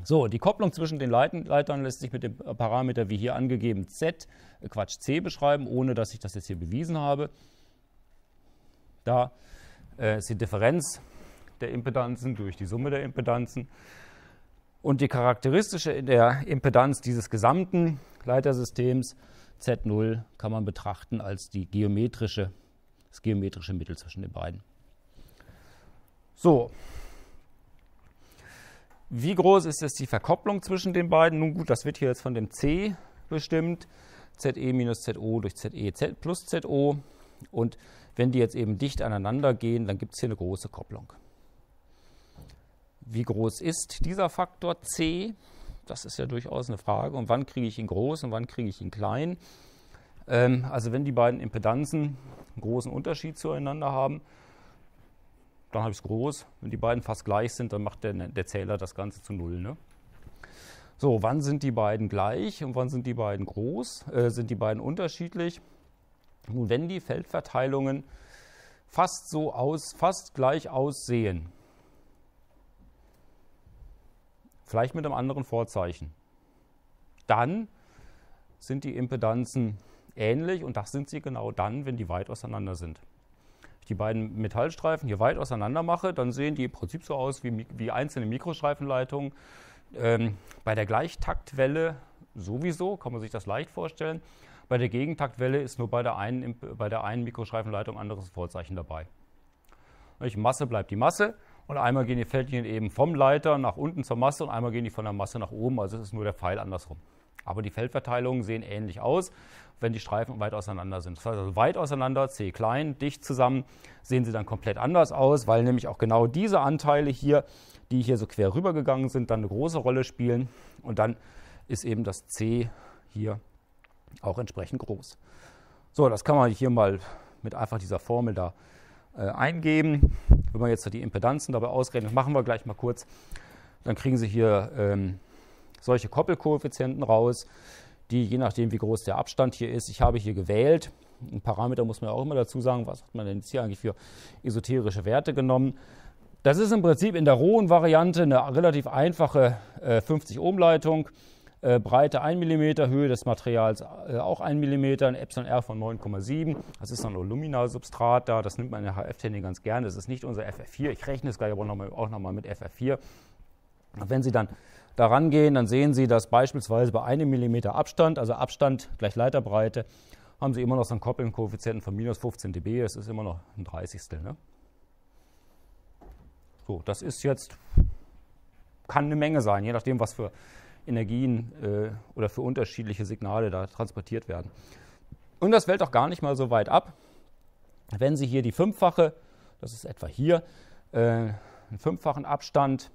[SPEAKER 1] So, die Kopplung zwischen den Leitern lässt sich mit dem Parameter wie hier angegeben Z, äh, Quatsch C beschreiben, ohne dass ich das jetzt hier bewiesen habe. Da äh, ist die Differenz der Impedanzen durch die Summe der Impedanzen. Und die charakteristische der Impedanz dieses gesamten Leitersystems Z0 kann man betrachten als die geometrische, das geometrische Mittel zwischen den beiden. So, wie groß ist jetzt die Verkopplung zwischen den beiden? Nun gut, das wird hier jetzt von dem C bestimmt. ZE minus ZO durch ZE plus ZO. Und wenn die jetzt eben dicht aneinander gehen, dann gibt es hier eine große Kopplung. Wie groß ist dieser Faktor c? Das ist ja durchaus eine Frage. Und wann kriege ich ihn groß und wann kriege ich ihn klein? Ähm, also wenn die beiden Impedanzen einen großen Unterschied zueinander haben, dann habe ich es groß. Wenn die beiden fast gleich sind, dann macht der, der Zähler das Ganze zu Null. Ne? So, wann sind die beiden gleich und wann sind die beiden groß? Äh, sind die beiden unterschiedlich? Nun, wenn die Feldverteilungen fast so aus, fast gleich aussehen, vielleicht mit einem anderen Vorzeichen. Dann sind die Impedanzen ähnlich und das sind sie genau dann, wenn die weit auseinander sind. Die beiden Metallstreifen hier weit auseinander mache, dann sehen die im Prinzip so aus wie, wie einzelne Mikrostreifenleitungen. Ähm, bei der Gleichtaktwelle sowieso, kann man sich das leicht vorstellen. Bei der Gegentaktwelle ist nur bei der einen, bei der einen Mikroschreifenleitung anderes Vorzeichen dabei. Masse bleibt die Masse und einmal gehen die Feldlinien eben vom Leiter nach unten zur Masse und einmal gehen die von der Masse nach oben, also es ist nur der Pfeil andersrum. Aber die Feldverteilungen sehen ähnlich aus, wenn die Streifen weit auseinander sind. Das heißt also weit auseinander, C klein, dicht zusammen, sehen sie dann komplett anders aus, weil nämlich auch genau diese Anteile hier, die hier so quer rübergegangen sind, dann eine große Rolle spielen. Und dann ist eben das C hier auch entsprechend groß. So, das kann man hier mal mit einfach dieser Formel da äh, eingeben. Wenn man jetzt die Impedanzen dabei ausrechnet, machen wir gleich mal kurz, dann kriegen Sie hier ähm, solche Koppelkoeffizienten raus, die je nachdem, wie groß der Abstand hier ist, ich habe hier gewählt. Ein Parameter muss man ja auch immer dazu sagen, was hat man denn jetzt hier eigentlich für esoterische Werte genommen. Das ist im Prinzip in der rohen Variante eine relativ einfache äh, 50 Ohm Leitung. Äh, Breite 1 mm, Höhe des Materials äh, auch 1 mm, ein Epsilon-R von 9,7. Das ist ein Aluminasubstrat da, das nimmt man in der HF-Technik ganz gerne. Das ist nicht unser FF4. Ich rechne es gleich aber auch nochmal mit FF4. Und wenn Sie dann da rangehen, dann sehen Sie, dass beispielsweise bei 1 mm Abstand, also Abstand gleich Leiterbreite, haben Sie immer noch so einen Koppelkoeffizienten von minus 15 dB. Das ist immer noch ein Dreißigstel. Ne? So, das ist jetzt, kann eine Menge sein, je nachdem, was für Energien äh, oder für unterschiedliche Signale da transportiert werden. Und das fällt auch gar nicht mal so weit ab. Wenn Sie hier die fünffache, das ist etwa hier, äh, einen fünffachen Abstand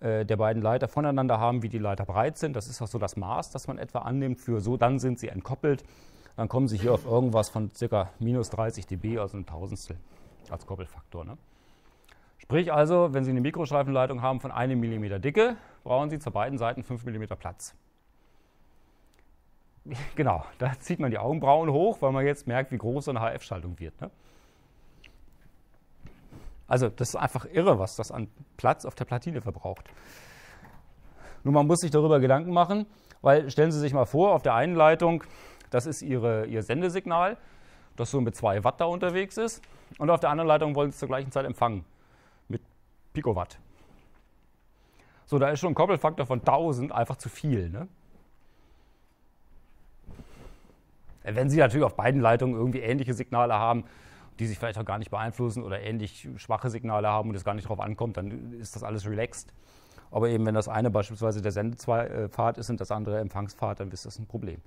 [SPEAKER 1] äh, der beiden Leiter voneinander haben, wie die Leiter breit sind, das ist auch so das Maß, das man etwa annimmt für so, dann sind sie entkoppelt, dann kommen Sie hier auf irgendwas von ca. minus 30 dB, also ein Tausendstel als Koppelfaktor. Ne? Sprich also, wenn Sie eine Mikroschreifenleitung haben von einem Millimeter Dicke, brauchen Sie zu beiden Seiten 5 mm Platz. Genau, da zieht man die Augenbrauen hoch, weil man jetzt merkt, wie groß so eine HF-Schaltung wird. Ne? Also das ist einfach irre, was das an Platz auf der Platine verbraucht. Nun, man muss sich darüber Gedanken machen, weil stellen Sie sich mal vor, auf der einen Leitung, das ist Ihre, Ihr Sendesignal, das so mit 2 Watt da unterwegs ist, und auf der anderen Leitung wollen Sie es zur gleichen Zeit empfangen mit Picowatt. So, da ist schon ein Koppelfaktor von 1000 einfach zu viel. Ne? Wenn Sie natürlich auf beiden Leitungen irgendwie ähnliche Signale haben, die sich vielleicht auch gar nicht beeinflussen oder ähnlich schwache Signale haben und es gar nicht darauf ankommt, dann ist das alles relaxed. Aber eben, wenn das eine beispielsweise der Sendepfad ist und das andere Empfangspfad, dann ist das ein Problem.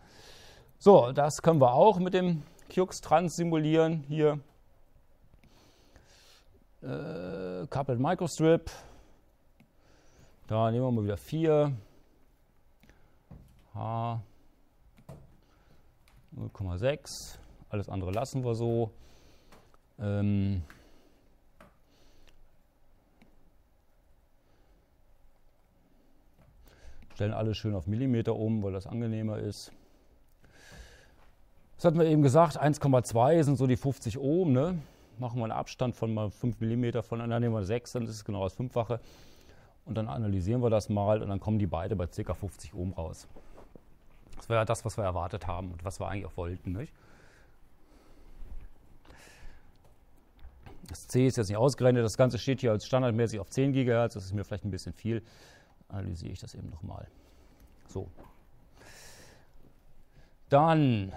[SPEAKER 1] So, das können wir auch mit dem QX-Trans simulieren. Hier äh, Coupled Microstrip, da nehmen wir mal wieder 4. H 0,6. Alles andere lassen wir so. Ähm stellen alles schön auf Millimeter um, weil das angenehmer ist. Das hatten wir eben gesagt, 1,2 sind so die 50 Ohm. Ne? Machen wir einen Abstand von mal 5 mm voneinander, nehmen wir 6, dann ist es genau das Fünffache und dann analysieren wir das mal und dann kommen die beide bei ca. 50 Ohm raus. Das wäre das, was wir erwartet haben und was wir eigentlich auch wollten. Nicht? Das C ist jetzt nicht ausgerechnet, das Ganze steht hier als standardmäßig auf 10 GHz, das ist mir vielleicht ein bisschen viel. Analysiere ich das eben nochmal. So. Dann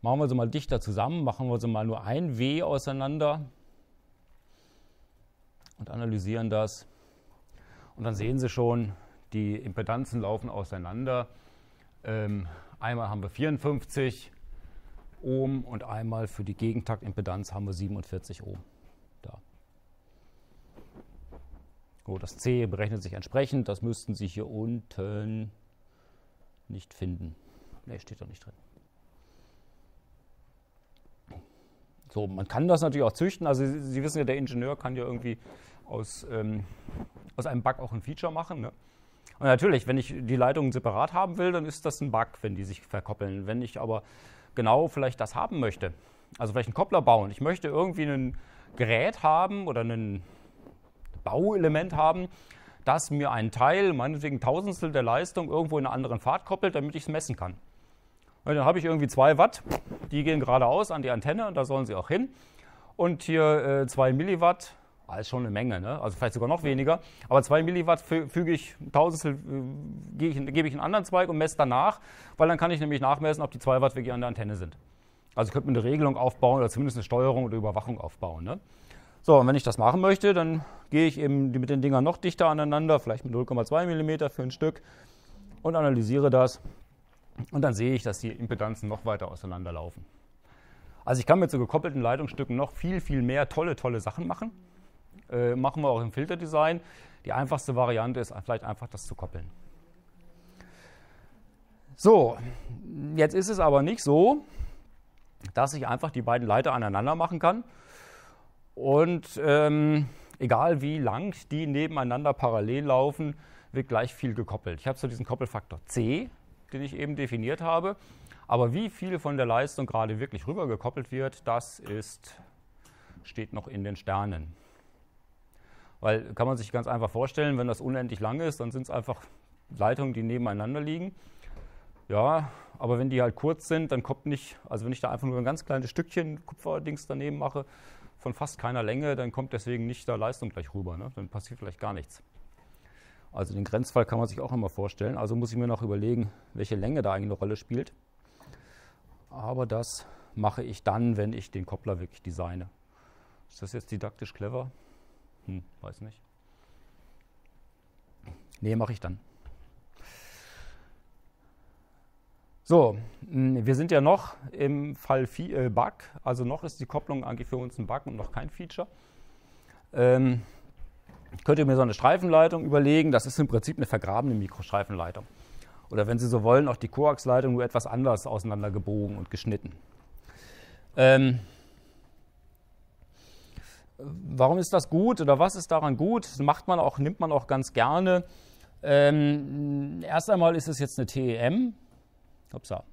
[SPEAKER 1] machen wir sie mal dichter zusammen, machen wir sie mal nur ein W auseinander und analysieren das. Und dann sehen Sie schon, die Impedanzen laufen auseinander. Ähm, einmal haben wir 54 Ohm und einmal für die Gegentaktimpedanz haben wir 47 Ohm. Da. Oh, das C berechnet sich entsprechend. Das müssten Sie hier unten nicht finden. Ne, steht da nicht drin. So, man kann das natürlich auch züchten. Also Sie, Sie wissen ja, der Ingenieur kann ja irgendwie aus, ähm, aus einem Bug auch ein Feature machen. Ne? Und natürlich, wenn ich die Leitungen separat haben will, dann ist das ein Bug, wenn die sich verkoppeln. Wenn ich aber genau vielleicht das haben möchte, also vielleicht einen Koppler bauen, ich möchte irgendwie ein Gerät haben oder ein Bauelement haben, das mir einen Teil, meinetwegen Tausendstel der Leistung, irgendwo in einer anderen Fahrt koppelt, damit ich es messen kann. Und dann habe ich irgendwie zwei Watt, die gehen geradeaus an die Antenne und da sollen sie auch hin. Und hier äh, zwei Milliwatt Das ist schon eine Menge, ne? also vielleicht sogar noch weniger. Aber 2 Milliwatt füge ich, Tausendstel äh, gebe ich, einen anderen Zweig und messe danach, weil dann kann ich nämlich nachmessen, ob die 2 Watt wirklich an der Antenne sind. Also könnte mir eine Regelung aufbauen oder zumindest eine Steuerung oder Überwachung aufbauen. Ne? So, und wenn ich das machen möchte, dann gehe ich eben mit den Dingern noch dichter aneinander, vielleicht mit 0,2 mm für ein Stück und analysiere das. Und dann sehe ich, dass die Impedanzen noch weiter auseinanderlaufen. Also ich kann mit so gekoppelten Leitungsstücken noch viel, viel mehr tolle, tolle Sachen machen. Äh, machen wir auch im Filterdesign. Die einfachste Variante ist vielleicht einfach das zu koppeln. So, jetzt ist es aber nicht so, dass ich einfach die beiden Leiter aneinander machen kann und ähm, egal wie lang die nebeneinander parallel laufen, wird gleich viel gekoppelt. Ich habe so diesen Koppelfaktor C, den ich eben definiert habe. Aber wie viel von der Leistung gerade wirklich rübergekoppelt wird, das ist, steht noch in den Sternen. Weil kann man sich ganz einfach vorstellen, wenn das unendlich lang ist, dann sind es einfach Leitungen, die nebeneinander liegen. Ja, aber wenn die halt kurz sind, dann kommt nicht, also wenn ich da einfach nur ein ganz kleines Stückchen Kupferdings daneben mache, von fast keiner Länge, dann kommt deswegen nicht da Leistung gleich rüber. Ne? Dann passiert vielleicht gar nichts. Also den Grenzfall kann man sich auch immer vorstellen. Also muss ich mir noch überlegen, welche Länge da eigentlich eine Rolle spielt. Aber das mache ich dann, wenn ich den Koppler wirklich designe. Ist das jetzt didaktisch clever? Hm, weiß nicht. Nee, mache ich dann. So, hm, wir sind ja noch im Fall äh, Bug, also noch ist die Kopplung eigentlich für uns ein Bug und noch kein Feature. Ähm, könnt ihr mir so eine Streifenleitung überlegen, das ist im Prinzip eine vergrabene Mikrostreifenleitung. Oder wenn Sie so wollen, auch die Koaxleitung nur etwas anders auseinandergebogen und geschnitten. Ähm, warum ist das gut oder was ist daran gut? Das macht man auch, nimmt man auch ganz gerne. Ähm, erst einmal ist es jetzt eine TEM, Upsa.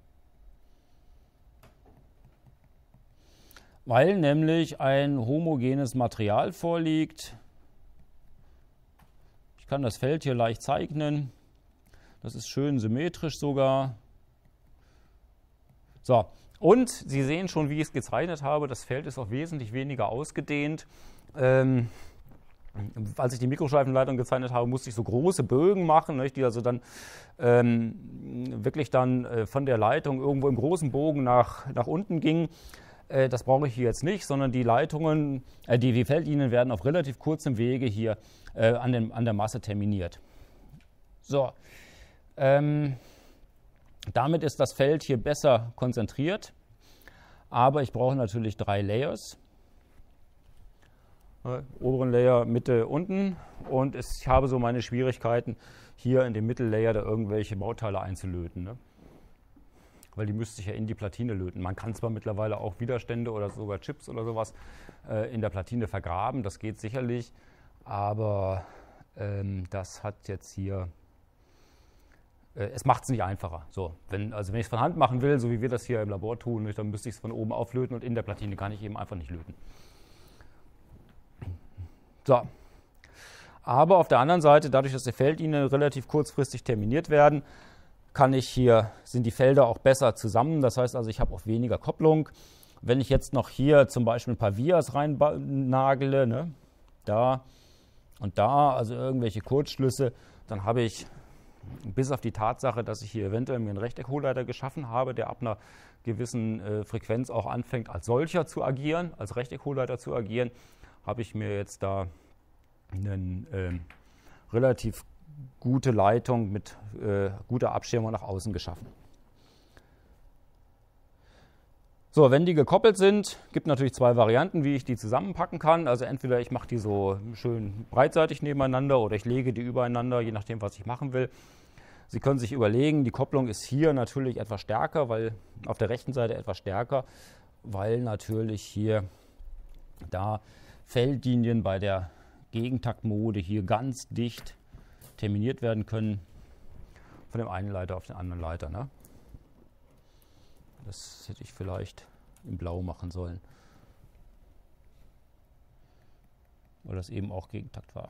[SPEAKER 1] Weil nämlich ein homogenes Material vorliegt. Ich kann das Feld hier leicht zeichnen. Das ist schön symmetrisch sogar. So, und Sie sehen schon, wie ich es gezeichnet habe, das Feld ist auch wesentlich weniger ausgedehnt. Ähm, als ich die Mikroschleifenleitung gezeichnet habe, musste ich so große Bögen machen, nicht, die also dann ähm, wirklich dann äh, von der Leitung irgendwo im großen Bogen nach, nach unten gingen. Äh, das brauche ich hier jetzt nicht, sondern die Leitungen, äh, die, die Feldlinien werden auf relativ kurzem Wege hier äh, an, den, an der Masse terminiert. So, ähm, damit ist das Feld hier besser konzentriert, aber ich brauche natürlich drei Layers oberen Layer, Mitte, unten. Und ich habe so meine Schwierigkeiten, hier in dem Mittellayer da irgendwelche Bauteile einzulöten. Ne? Weil die müsste ich ja in die Platine löten. Man kann zwar mittlerweile auch Widerstände oder sogar Chips oder sowas äh, in der Platine vergraben, das geht sicherlich, aber ähm, das hat jetzt hier äh, es macht es nicht einfacher. So, wenn, also wenn ich es von Hand machen will, so wie wir das hier im Labor tun, dann müsste ich es von oben auflöten und in der Platine kann ich eben einfach nicht löten. So. Aber auf der anderen Seite, dadurch, dass die Feldlinien relativ kurzfristig terminiert werden, kann ich hier, sind die Felder auch besser zusammen. Das heißt also, ich habe auch weniger Kopplung. Wenn ich jetzt noch hier zum Beispiel ein paar Vias reinnagele, ne, da und da, also irgendwelche Kurzschlüsse, dann habe ich bis auf die Tatsache, dass ich hier eventuell mir einen Rechteckhochleiter geschaffen habe, der ab einer gewissen äh, Frequenz auch anfängt, als solcher zu agieren, als Rechteckhochleiter zu agieren, habe ich mir jetzt da eine äh, relativ gute Leitung mit äh, guter Abschirmung nach außen geschaffen. So, wenn die gekoppelt sind, gibt natürlich zwei Varianten, wie ich die zusammenpacken kann. Also entweder ich mache die so schön breitseitig nebeneinander oder ich lege die übereinander, je nachdem, was ich machen will. Sie können sich überlegen, die Kopplung ist hier natürlich etwas stärker, weil auf der rechten Seite etwas stärker, weil natürlich hier da Feldlinien bei der Gegentaktmode hier ganz dicht terminiert werden können von dem einen Leiter auf den anderen Leiter. Ne? Das hätte ich vielleicht in Blau machen sollen. Weil das eben auch Gegentakt war.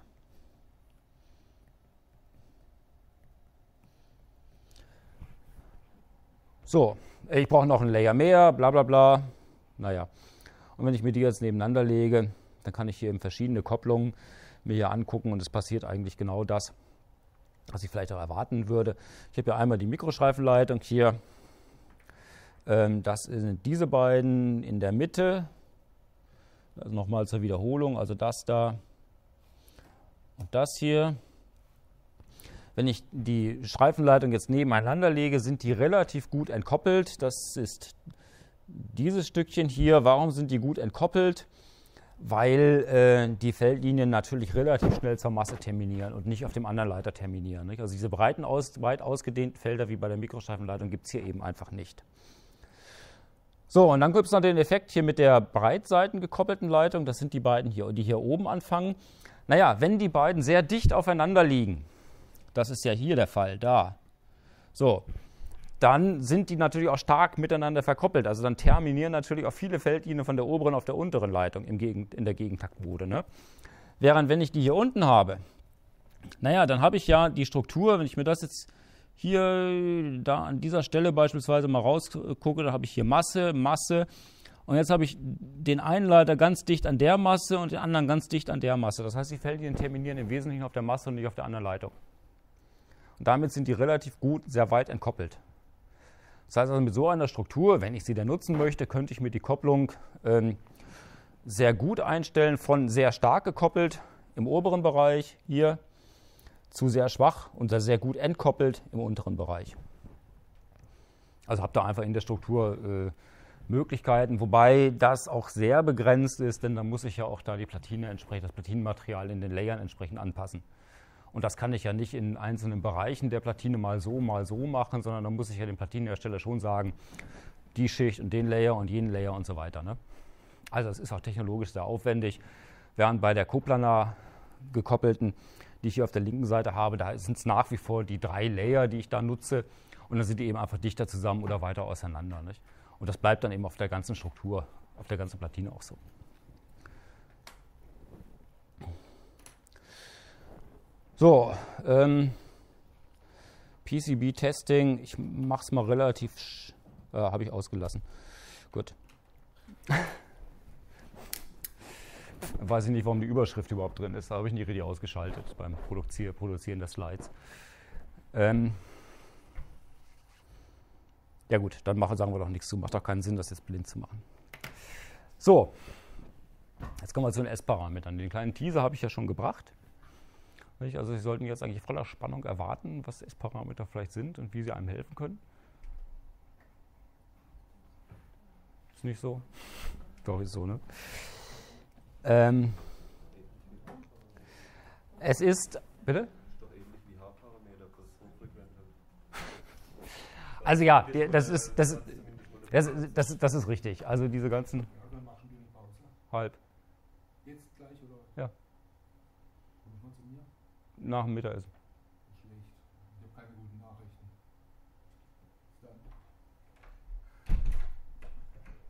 [SPEAKER 1] So, ich brauche noch ein Layer mehr, bla bla bla. Naja, und wenn ich mir die jetzt nebeneinander lege, Dann kann ich hier eben verschiedene Kopplungen mir hier angucken und es passiert eigentlich genau das, was ich vielleicht auch erwarten würde. Ich habe hier einmal die Mikroschreifenleitung hier. Ähm, das sind diese beiden in der Mitte. Also nochmal zur Wiederholung, also das da und das hier. Wenn ich die Streifenleitung jetzt nebeneinander lege, sind die relativ gut entkoppelt. Das ist dieses Stückchen hier. Warum sind die gut entkoppelt? Weil äh, die Feldlinien natürlich relativ schnell zur Masse terminieren und nicht auf dem anderen Leiter terminieren. Nicht? Also diese breiten, aus, weit ausgedehnten Felder wie bei der Mikrostreifenleitung gibt es hier eben einfach nicht. So, und dann gibt es noch den Effekt hier mit der breitseiten gekoppelten Leitung. Das sind die beiden hier, die hier oben anfangen. Naja, wenn die beiden sehr dicht aufeinander liegen, das ist ja hier der Fall, da. So, dann sind die natürlich auch stark miteinander verkoppelt. Also dann terminieren natürlich auch viele Feldlinien von der oberen auf der unteren Leitung im Gegend, in der Gegentaktbude. Ne? Während wenn ich die hier unten habe, naja, dann habe ich ja die Struktur, wenn ich mir das jetzt hier, da an dieser Stelle beispielsweise mal rausgucke, da habe ich hier Masse, Masse. Und jetzt habe ich den einen Leiter ganz dicht an der Masse und den anderen ganz dicht an der Masse. Das heißt, die Feldlinien terminieren im Wesentlichen auf der Masse und nicht auf der anderen Leitung. Und damit sind die relativ gut, sehr weit entkoppelt. Das heißt also, mit so einer Struktur, wenn ich sie denn nutzen möchte, könnte ich mir die Kopplung ähm, sehr gut einstellen, von sehr stark gekoppelt im oberen Bereich hier zu sehr schwach und sehr gut entkoppelt im unteren Bereich. Also habt ihr einfach in der Struktur äh, Möglichkeiten, wobei das auch sehr begrenzt ist, denn da muss ich ja auch da die Platine entsprechend, das Platinenmaterial in den Layern entsprechend anpassen. Und das kann ich ja nicht in einzelnen Bereichen der Platine mal so, mal so machen, sondern da muss ich ja dem Platinenhersteller schon sagen, die Schicht und den Layer und jenen Layer und so weiter. Ne? Also es ist auch technologisch sehr aufwendig, während bei der Coplanar gekoppelten, die ich hier auf der linken Seite habe, da sind es nach wie vor die drei Layer, die ich da nutze und dann sind die eben einfach dichter zusammen oder weiter auseinander. Nicht? Und das bleibt dann eben auf der ganzen Struktur, auf der ganzen Platine auch so. So, ähm, PCB-Testing, ich mache es mal relativ, äh, habe ich ausgelassen. Gut. Weiß ich nicht, warum die Überschrift überhaupt drin ist. Da habe ich nicht richtig ausgeschaltet beim Produzier Produzieren der Slides. Ähm, ja gut, dann machen, sagen wir doch nichts zu. Macht doch keinen Sinn, das jetzt blind zu machen. So, jetzt kommen wir zu den S-Parametern. Den kleinen Teaser habe ich ja schon gebracht. Also Sie sollten jetzt eigentlich voller Spannung erwarten, was S-Parameter vielleicht sind und wie sie einem helfen können. Ist nicht so? Doch, ist so, ne? Ähm, es ist, bitte? Also ja, das ist, das, das, das, das ist richtig. Also diese ganzen halb. Jetzt gleich oder? Ja. Nach dem Mittagessen. Schlecht. Ich habe keine guten Nachrichten.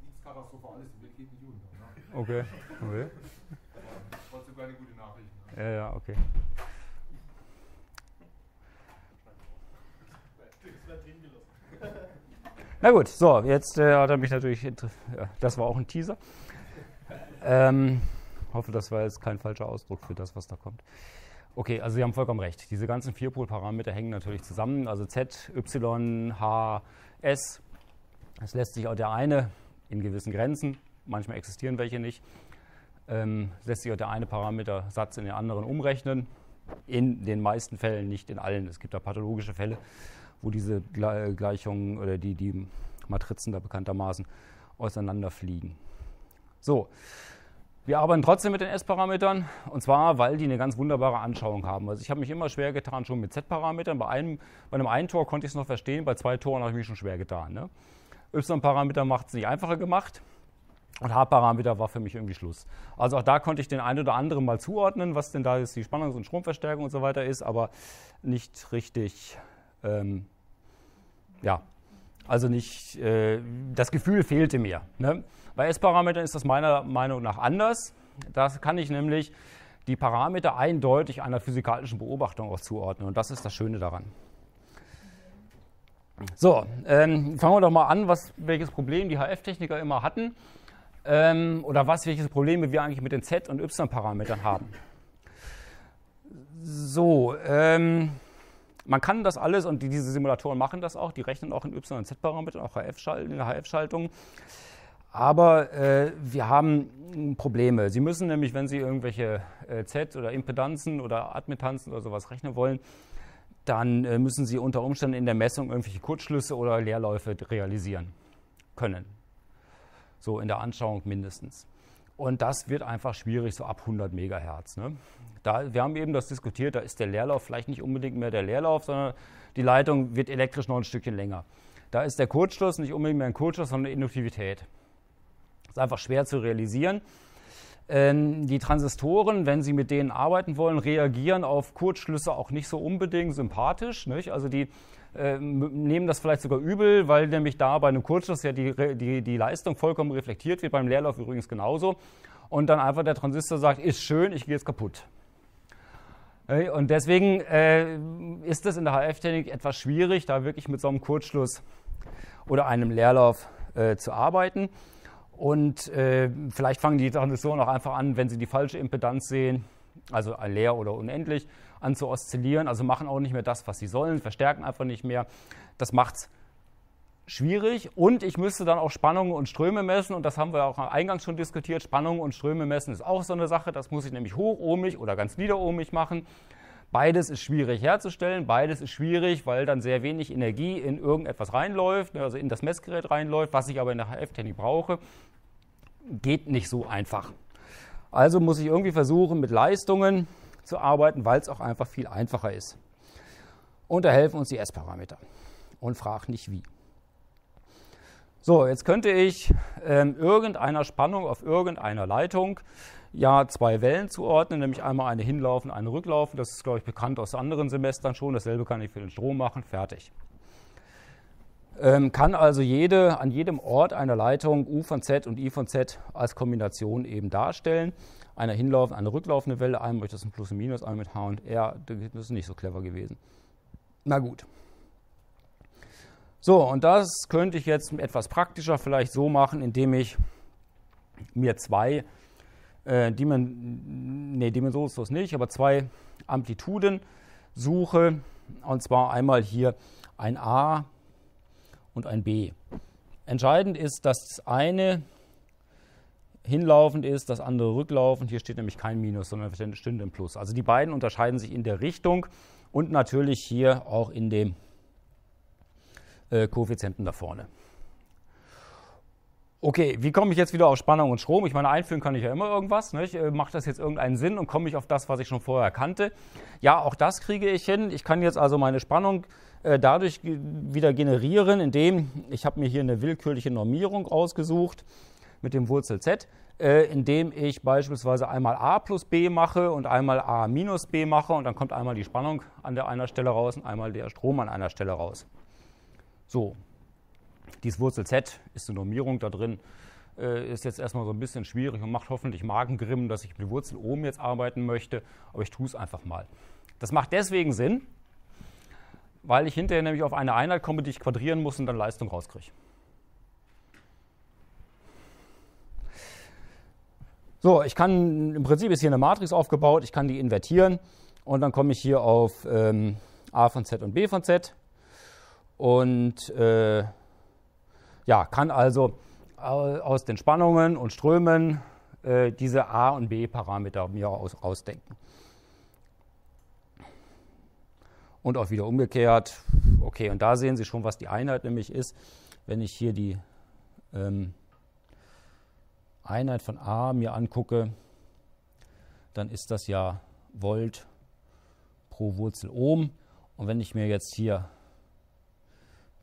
[SPEAKER 1] Nichts Katastrophales, Welt geht nicht unter. Ne? Okay. okay. Trotzdem keine gute Nachrichten. Ne? Ja, ja, okay. Na gut, so, jetzt äh, hat er mich natürlich, ja, das war auch ein Teaser. Ähm, hoffe, das war jetzt kein falscher Ausdruck für das, was da kommt. Okay, also Sie haben vollkommen recht. Diese ganzen Vierpol-Parameter hängen natürlich zusammen. Also Z, Y, H, S. Es lässt sich auch der eine in gewissen Grenzen, manchmal existieren welche nicht, ähm, lässt sich auch der eine Parametersatz in den anderen umrechnen. In den meisten Fällen, nicht in allen. Es gibt da pathologische Fälle, wo diese Gleichungen oder die, die Matrizen da bekanntermaßen auseinanderfliegen. So, wir arbeiten trotzdem mit den S-Parametern und zwar, weil die eine ganz wunderbare Anschauung haben. Also ich habe mich immer schwer getan schon mit Z-Parametern. Bei einem, bei einem einen Tor konnte ich es noch verstehen, bei zwei Toren habe ich mich schon schwer getan. Ne? Y-Parameter macht es nicht einfacher gemacht und H-Parameter war für mich irgendwie Schluss. Also auch da konnte ich den einen oder anderen mal zuordnen, was denn da jetzt die Spannungs- und Stromverstärkung und so weiter ist, aber nicht richtig ähm, ja, also nicht, äh, das Gefühl fehlte mir. Ne? Bei S-Parametern ist das meiner Meinung nach anders. Da kann ich nämlich die Parameter eindeutig einer physikalischen Beobachtung auch zuordnen und das ist das Schöne daran. So, ähm, fangen wir doch mal an, was, welches Problem die HF-Techniker immer hatten. Ähm, oder was, welche Probleme wir eigentlich mit den Z- und Y-Parametern haben. So, ähm, man kann das alles und diese Simulatoren machen das auch, die rechnen auch in Y- und Z-Parametern, auch in der HF-Schaltung. Aber äh, wir haben Probleme. Sie müssen nämlich, wenn Sie irgendwelche äh, Z- oder Impedanzen oder Admittanzen oder sowas rechnen wollen, dann äh, müssen Sie unter Umständen in der Messung irgendwelche Kurzschlüsse oder Leerläufe realisieren können. So in der Anschauung mindestens. Und das wird einfach schwierig, so ab 100 Megahertz. Ne? Da, wir haben eben das diskutiert, da ist der Leerlauf vielleicht nicht unbedingt mehr der Leerlauf, sondern die Leitung wird elektrisch noch ein Stückchen länger. Da ist der Kurzschluss nicht unbedingt mehr ein Kurzschluss, sondern eine Induktivität. Ist einfach schwer zu realisieren. Ähm, die Transistoren, wenn Sie mit denen arbeiten wollen, reagieren auf Kurzschlüsse auch nicht so unbedingt sympathisch. Nicht? Also die äh, nehmen das vielleicht sogar übel, weil nämlich da bei einem Kurzschluss ja die, die, die Leistung vollkommen reflektiert wird, beim Leerlauf übrigens genauso. Und dann einfach der Transistor sagt, ist schön, ich gehe jetzt kaputt. Und deswegen äh, ist es in der HF-Technik etwas schwierig, da wirklich mit so einem Kurzschluss oder einem Leerlauf äh, zu arbeiten. Und äh, vielleicht fangen die Transistoren auch einfach an, wenn sie die falsche Impedanz sehen, also leer oder unendlich, an zu oszillieren. Also machen auch nicht mehr das, was sie sollen, verstärken einfach nicht mehr. Das macht es schwierig und ich müsste dann auch Spannungen und Ströme messen und das haben wir auch eingangs schon diskutiert. Spannungen und Ströme messen ist auch so eine Sache, das muss ich nämlich hochohmig oder ganz niederohmig machen. Beides ist schwierig herzustellen, beides ist schwierig, weil dann sehr wenig Energie in irgendetwas reinläuft, also in das Messgerät reinläuft, was ich aber in der HF-Technik brauche. Geht nicht so einfach. Also muss ich irgendwie versuchen, mit Leistungen zu arbeiten, weil es auch einfach viel einfacher ist. Und da helfen uns die S-Parameter. Und frag nicht wie. So, jetzt könnte ich ähm, irgendeiner Spannung auf irgendeiner Leitung ja zwei Wellen zuordnen, nämlich einmal eine hinlaufen, eine rücklaufen. Das ist, glaube ich, bekannt aus anderen Semestern schon. Dasselbe kann ich für den Strom machen. Fertig. Ähm, kann also jede, an jedem Ort einer Leitung U von Z und I von Z als Kombination eben darstellen. Eine hinlaufende, eine rücklaufende Welle, einmal durch das ein Plus und Minus, einmal mit H und R. Das ist nicht so clever gewesen. Na gut. So, und das könnte ich jetzt etwas praktischer vielleicht so machen, indem ich mir zwei äh, Dimen nee, dimensionslos nicht, aber zwei Amplituden suche. Und zwar einmal hier ein A und ein B. Entscheidend ist, dass das eine hinlaufend ist, das andere rücklaufend. Hier steht nämlich kein Minus, sondern stünde ein Plus. Also die beiden unterscheiden sich in der Richtung und natürlich hier auch in dem äh, Koeffizienten da vorne. Okay, wie komme ich jetzt wieder auf Spannung und Strom? Ich meine, einführen kann ich ja immer irgendwas. Nicht? Äh, macht das jetzt irgendeinen Sinn und komme ich auf das, was ich schon vorher kannte? Ja, auch das kriege ich hin. Ich kann jetzt also meine Spannung äh, dadurch wieder generieren, indem ich habe mir hier eine willkürliche Normierung ausgesucht mit dem Wurzel z, äh, indem ich beispielsweise einmal a plus b mache und einmal a minus b mache und dann kommt einmal die Spannung an der einer Stelle raus und einmal der Strom an einer Stelle raus. So, dieses Wurzel z ist eine Normierung da drin. Äh, ist jetzt erstmal so ein bisschen schwierig und macht hoffentlich Magengrimmen, dass ich mit Wurzel oben jetzt arbeiten möchte, aber ich tue es einfach mal. Das macht deswegen Sinn, weil ich hinterher nämlich auf eine Einheit komme, die ich quadrieren muss und dann Leistung rauskriege. So, ich kann, im Prinzip ist hier eine Matrix aufgebaut, ich kann die invertieren und dann komme ich hier auf ähm, a von z und b von z und äh, ja, kann also aus den Spannungen und Strömen äh, diese a und b Parameter mir aus, ausdenken. Und auch wieder umgekehrt. Okay, und da sehen Sie schon, was die Einheit nämlich ist. Wenn ich hier die ähm, Einheit von A mir angucke, dann ist das ja Volt pro Wurzel Ohm. Und wenn ich mir jetzt hier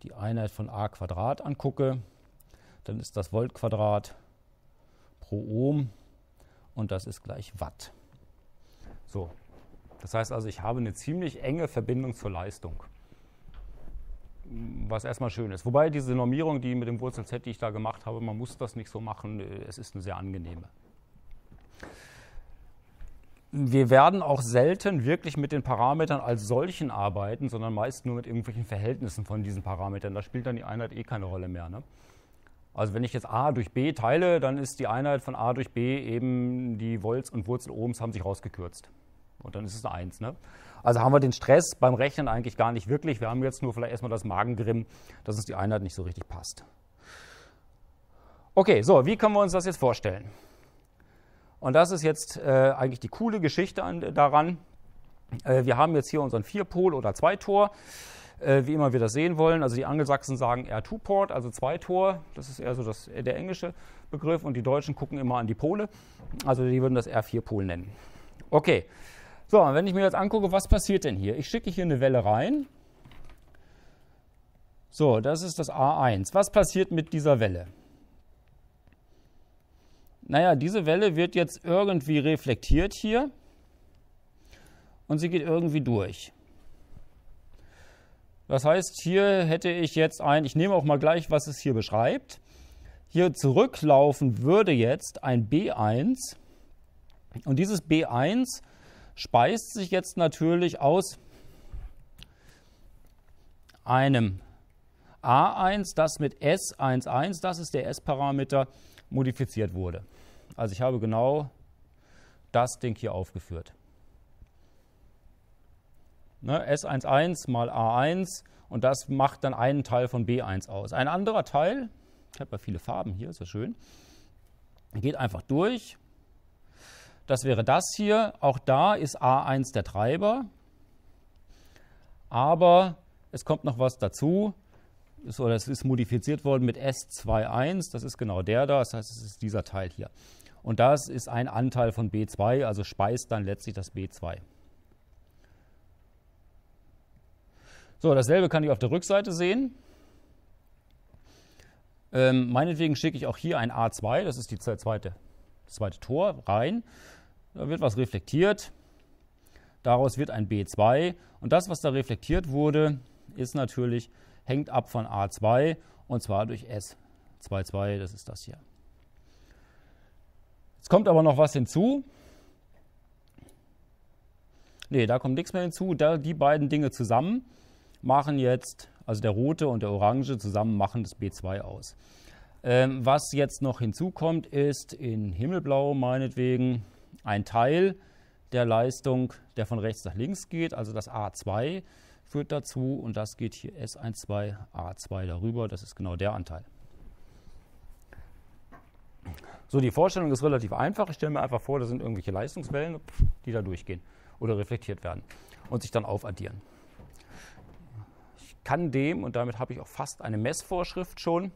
[SPEAKER 1] die Einheit von a Quadrat angucke, dann ist das Volt Quadrat pro Ohm und das ist gleich Watt. So, das heißt also, ich habe eine ziemlich enge Verbindung zur Leistung. Was erstmal schön ist. Wobei diese Normierung, die mit dem Wurzel Z, die ich da gemacht habe, man muss das nicht so machen, es ist eine sehr angenehme. Wir werden auch selten wirklich mit den Parametern als solchen arbeiten, sondern meist nur mit irgendwelchen Verhältnissen von diesen Parametern. Da spielt dann die Einheit eh keine Rolle mehr. Ne? Also wenn ich jetzt a durch b teile, dann ist die Einheit von a durch b eben die Volts und Wurzel Ohms haben sich rausgekürzt. Und dann ist es eine 1. Ne? Also haben wir den Stress beim Rechnen eigentlich gar nicht wirklich. Wir haben jetzt nur vielleicht erstmal das Magengrimm, dass uns die Einheit nicht so richtig passt. Okay, so, wie können wir uns das jetzt vorstellen? Und das ist jetzt äh, eigentlich die coole Geschichte an, daran. Äh, wir haben jetzt hier unseren Vierpol oder Zweitor, äh, wie immer wir das sehen wollen. Also die Angelsachsen sagen R2-Port, also Zweitor. Das ist eher so das, der englische Begriff. Und die Deutschen gucken immer an die Pole. Also die würden das R4-Pol nennen. Okay, so, und wenn ich mir jetzt angucke, was passiert denn hier? Ich schicke hier eine Welle rein. So, das ist das A1. Was passiert mit dieser Welle? Naja, diese Welle wird jetzt irgendwie reflektiert hier und sie geht irgendwie durch. Das heißt, hier hätte ich jetzt ein, ich nehme auch mal gleich, was es hier beschreibt. Hier zurücklaufen würde jetzt ein B1 und dieses B1 speist sich jetzt natürlich aus einem A1, das mit S11, das ist der S-Parameter, modifiziert wurde. Also ich habe genau das Ding hier aufgeführt. Ne, S11 mal A1 und das macht dann einen Teil von B1 aus. Ein anderer Teil, ich habe ja viele Farben hier, ist ja schön, geht einfach durch. Das wäre das hier. Auch da ist A1 der Treiber. Aber es kommt noch was dazu. Oder es ist modifiziert worden mit S21. Das ist genau der da. Das heißt, es ist dieser Teil hier. Und das ist ein Anteil von B2, also speist dann letztlich das B2. So, dasselbe kann ich auf der Rückseite sehen. Ähm, meinetwegen schicke ich auch hier ein A2, das ist die zweite, das zweite Tor, rein. Da wird was reflektiert. Daraus wird ein B2. Und das, was da reflektiert wurde, ist natürlich, hängt ab von A2 und zwar durch S22, das ist das hier. Jetzt kommt aber noch was hinzu. Ne, da kommt nichts mehr hinzu. Da, die beiden Dinge zusammen machen jetzt, also der rote und der orange zusammen machen das B2 aus. Ähm, was jetzt noch hinzukommt, ist in Himmelblau meinetwegen ein Teil der Leistung, der von rechts nach links geht, also das A2 führt dazu und das geht hier S12 A2 darüber, das ist genau der Anteil. So, die Vorstellung ist relativ einfach. Ich stelle mir einfach vor, da sind irgendwelche Leistungswellen, die da durchgehen oder reflektiert werden und sich dann aufaddieren. Ich kann dem, und damit habe ich auch fast eine Messvorschrift schon,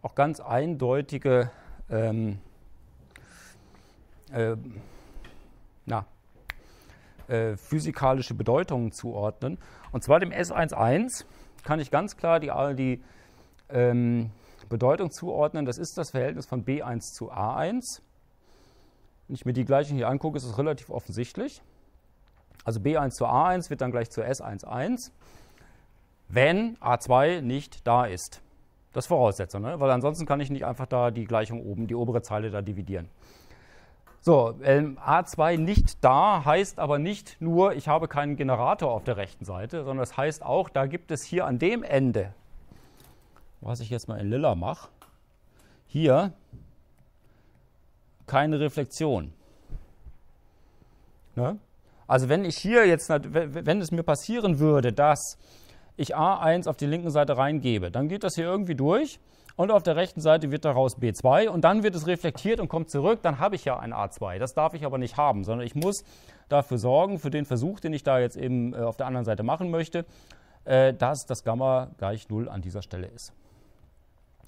[SPEAKER 1] auch ganz eindeutige ähm, äh, na, äh, physikalische Bedeutungen zuordnen. Und zwar dem S11 kann ich ganz klar die, die ähm, Bedeutung zuordnen. Das ist das Verhältnis von B1 zu A1. Wenn ich mir die Gleichung hier angucke, ist es relativ offensichtlich. Also B1 zu A1 wird dann gleich zu S11, wenn A2 nicht da ist. Das ist Voraussetzung, ne? weil ansonsten kann ich nicht einfach da die Gleichung oben, die obere Zeile da dividieren. So, ähm, A2 nicht da heißt aber nicht nur, ich habe keinen Generator auf der rechten Seite, sondern das heißt auch, da gibt es hier an dem Ende, was ich jetzt mal in lila mache, hier keine Reflexion. Ne? Also wenn ich hier jetzt, wenn es mir passieren würde, dass ich A1 auf die linken Seite reingebe, dann geht das hier irgendwie durch und auf der rechten Seite wird daraus B2 und dann wird es reflektiert und kommt zurück, dann habe ich ja ein A2. Das darf ich aber nicht haben, sondern ich muss dafür sorgen, für den Versuch, den ich da jetzt eben äh, auf der anderen Seite machen möchte, äh, dass das Gamma gleich 0 an dieser Stelle ist.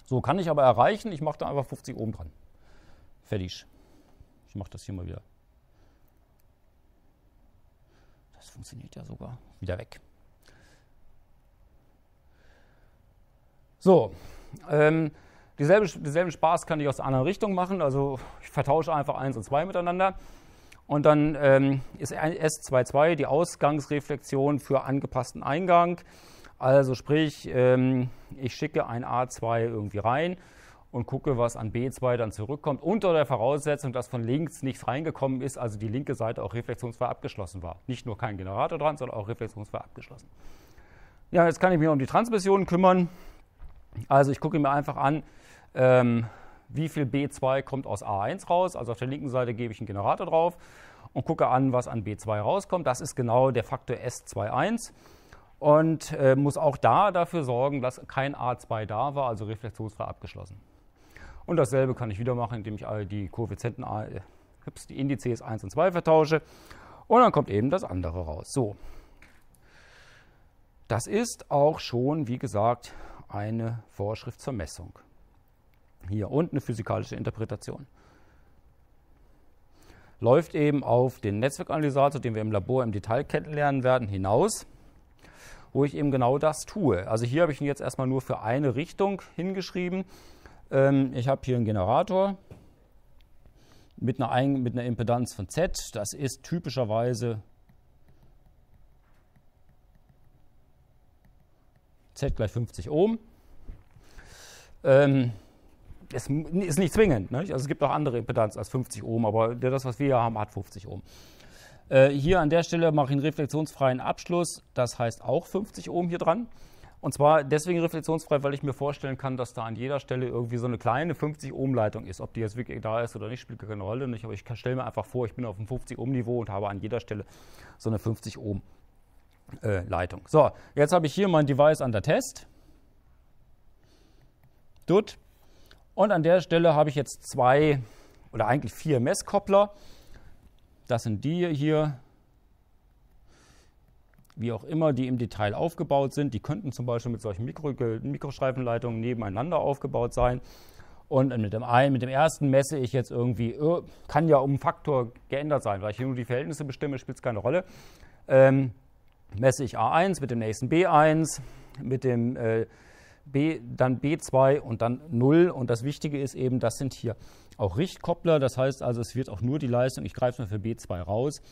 [SPEAKER 1] So kann ich aber erreichen, ich mache da einfach 50 Ohm dran. Fertig. Ich mache das hier mal wieder. Das funktioniert ja sogar. Wieder weg. So, ähm, dieselbe, denselben Spaß kann ich aus der anderen Richtung machen. Also ich vertausche einfach 1 und 2 miteinander. Und dann ähm, ist S22 die Ausgangsreflexion für angepassten Eingang. Also sprich, ähm, ich schicke ein A2 irgendwie rein und gucke, was an B2 dann zurückkommt, unter der Voraussetzung, dass von links nichts reingekommen ist, also die linke Seite auch reflexionsfrei abgeschlossen war. Nicht nur kein Generator dran, sondern auch reflexionsfrei abgeschlossen. Ja, jetzt kann ich mich um die Transmission kümmern. Also ich gucke mir einfach an, ähm, wie viel B2 kommt aus A1 raus. Also auf der linken Seite gebe ich einen Generator drauf und gucke an, was an B2 rauskommt. Das ist genau der Faktor S21 und äh, muss auch da dafür sorgen, dass kein A2 da war, also reflexionsfrei abgeschlossen. Und dasselbe kann ich wieder machen, indem ich all die Koeffizienten, äh, die Indizes 1 und 2 vertausche und dann kommt eben das andere raus. So, das ist auch schon, wie gesagt, eine Vorschrift zur Messung. Hier und eine physikalische Interpretation. Läuft eben auf den Netzwerkanalysator, den wir im Labor im Detail kennenlernen werden, hinaus, wo ich eben genau das tue. Also hier habe ich ihn jetzt erstmal nur für eine Richtung hingeschrieben. Ähm, ich habe hier einen Generator mit einer, mit einer Impedanz von Z. Das ist typischerweise Z gleich 50 Ohm. Ähm, es ist nicht zwingend. Nicht? Also es gibt auch andere Impedanz als 50 Ohm, aber das, was wir hier haben, hat 50 Ohm. Äh, hier an der Stelle mache ich einen reflexionsfreien Abschluss. Das heißt auch 50 Ohm hier dran. Und zwar deswegen reflexionsfrei, weil ich mir vorstellen kann, dass da an jeder Stelle irgendwie so eine kleine 50 Ohm Leitung ist. Ob die jetzt wirklich da ist oder nicht, spielt keine Rolle. Aber ich stelle mir einfach vor, ich bin auf einem 50 Ohm Niveau und habe an jeder Stelle so eine 50 Ohm äh, Leitung. So, jetzt habe ich hier mein Device an der Test. Dut. Und an der Stelle habe ich jetzt zwei oder eigentlich vier Messkoppler. Das sind die hier, wie auch immer, die im Detail aufgebaut sind. Die könnten zum Beispiel mit solchen Mikro Mikrostreifenleitungen nebeneinander aufgebaut sein. Und mit dem einen, mit dem ersten messe ich jetzt irgendwie, äh, kann ja um einen Faktor geändert sein, weil ich hier nur die Verhältnisse bestimme, spielt es keine Rolle. Ähm, messe ich A1 mit dem nächsten B1, mit dem äh, B, dann B2 und dann 0. Und das Wichtige ist eben, das sind hier auch Richtkoppler. Das heißt also, es wird auch nur die Leistung, ich greife mal für B2 raus,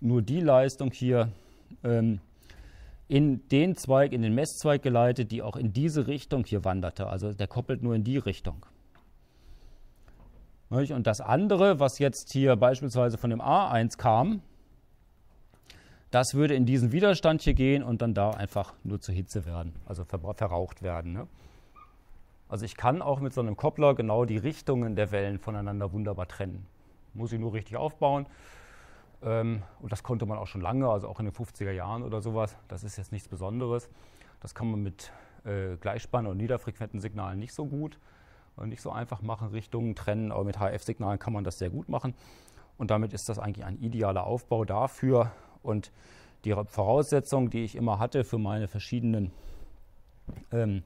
[SPEAKER 1] nur die Leistung hier ähm, in den Zweig, in den Messzweig geleitet, die auch in diese Richtung hier wanderte. Also der koppelt nur in die Richtung. Und das andere, was jetzt hier beispielsweise von dem A1 kam, das würde in diesen Widerstand hier gehen und dann da einfach nur zur Hitze werden, also verraucht werden. Ne? Also ich kann auch mit so einem Koppler genau die Richtungen der Wellen voneinander wunderbar trennen. Muss ich nur richtig aufbauen. Ähm, und das konnte man auch schon lange, also auch in den 50er Jahren oder sowas. Das ist jetzt nichts Besonderes. Das kann man mit äh, Gleichspanne und niederfrequenten Signalen nicht so gut und nicht so einfach machen, Richtungen trennen, aber mit HF-Signalen kann man das sehr gut machen. Und damit ist das eigentlich ein idealer Aufbau dafür, und die Voraussetzung, die ich immer hatte für meine verschiedenen ähm,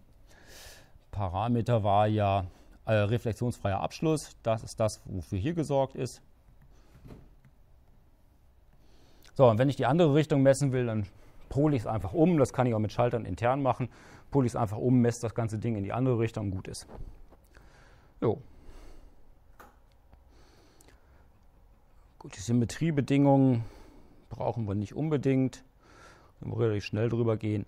[SPEAKER 1] Parameter, war ja äh, reflexionsfreier Abschluss. Das ist das, wofür hier gesorgt ist. So, und wenn ich die andere Richtung messen will, dann pole ich es einfach um. Das kann ich auch mit Schaltern intern machen. Pole ich es einfach um, messe das ganze Ding in die andere Richtung und gut ist. Jo. Gut, die Symmetriebedingungen brauchen wir nicht unbedingt. Können wir relativ schnell drüber gehen.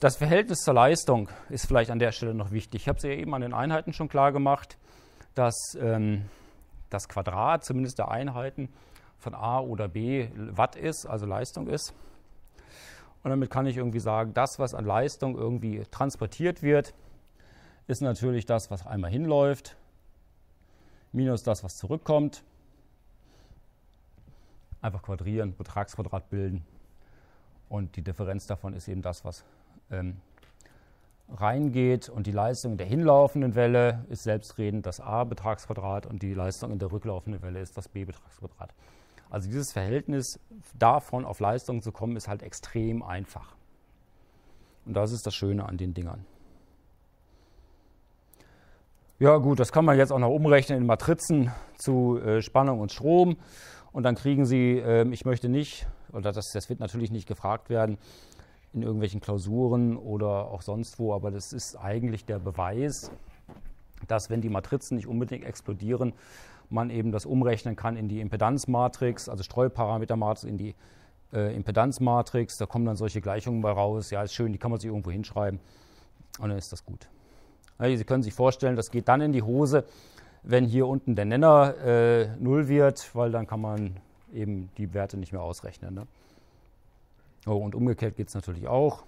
[SPEAKER 1] Das Verhältnis zur Leistung ist vielleicht an der Stelle noch wichtig. Ich habe es ja eben an den Einheiten schon klar gemacht, dass ähm, das Quadrat zumindest der Einheiten von A oder B Watt ist, also Leistung ist. Und damit kann ich irgendwie sagen, das, was an Leistung irgendwie transportiert wird, ist natürlich das, was einmal hinläuft, minus das, was zurückkommt einfach quadrieren, Betragsquadrat bilden. Und die Differenz davon ist eben das, was ähm, reingeht. Und die Leistung in der hinlaufenden Welle ist selbstredend das A-Betragsquadrat und die Leistung in der rücklaufenden Welle ist das B-Betragsquadrat. Also dieses Verhältnis davon auf Leistung zu kommen, ist halt extrem einfach. Und das ist das Schöne an den Dingern. Ja gut, das kann man jetzt auch noch umrechnen in Matrizen zu äh, Spannung und Strom. Und dann kriegen Sie, äh, ich möchte nicht, oder das, das wird natürlich nicht gefragt werden, in irgendwelchen Klausuren oder auch sonst wo, aber das ist eigentlich der Beweis, dass wenn die Matrizen nicht unbedingt explodieren, man eben das umrechnen kann in die Impedanzmatrix, also Streuparametermatrix in die äh, Impedanzmatrix. Da kommen dann solche Gleichungen bei raus. Ja, ist schön, die kann man sich irgendwo hinschreiben und dann ist das gut. Ja, Sie können sich vorstellen, das geht dann in die Hose, wenn hier unten der Nenner äh, 0 wird, weil dann kann man eben die Werte nicht mehr ausrechnen. Ne? Oh, und umgekehrt geht es natürlich auch.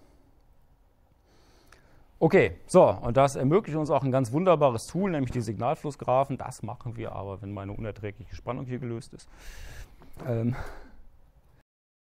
[SPEAKER 1] Okay, so, und das ermöglicht uns auch ein ganz wunderbares Tool, nämlich die Signalflussgraphen. Das machen wir aber, wenn meine unerträgliche Spannung hier gelöst ist. Ähm,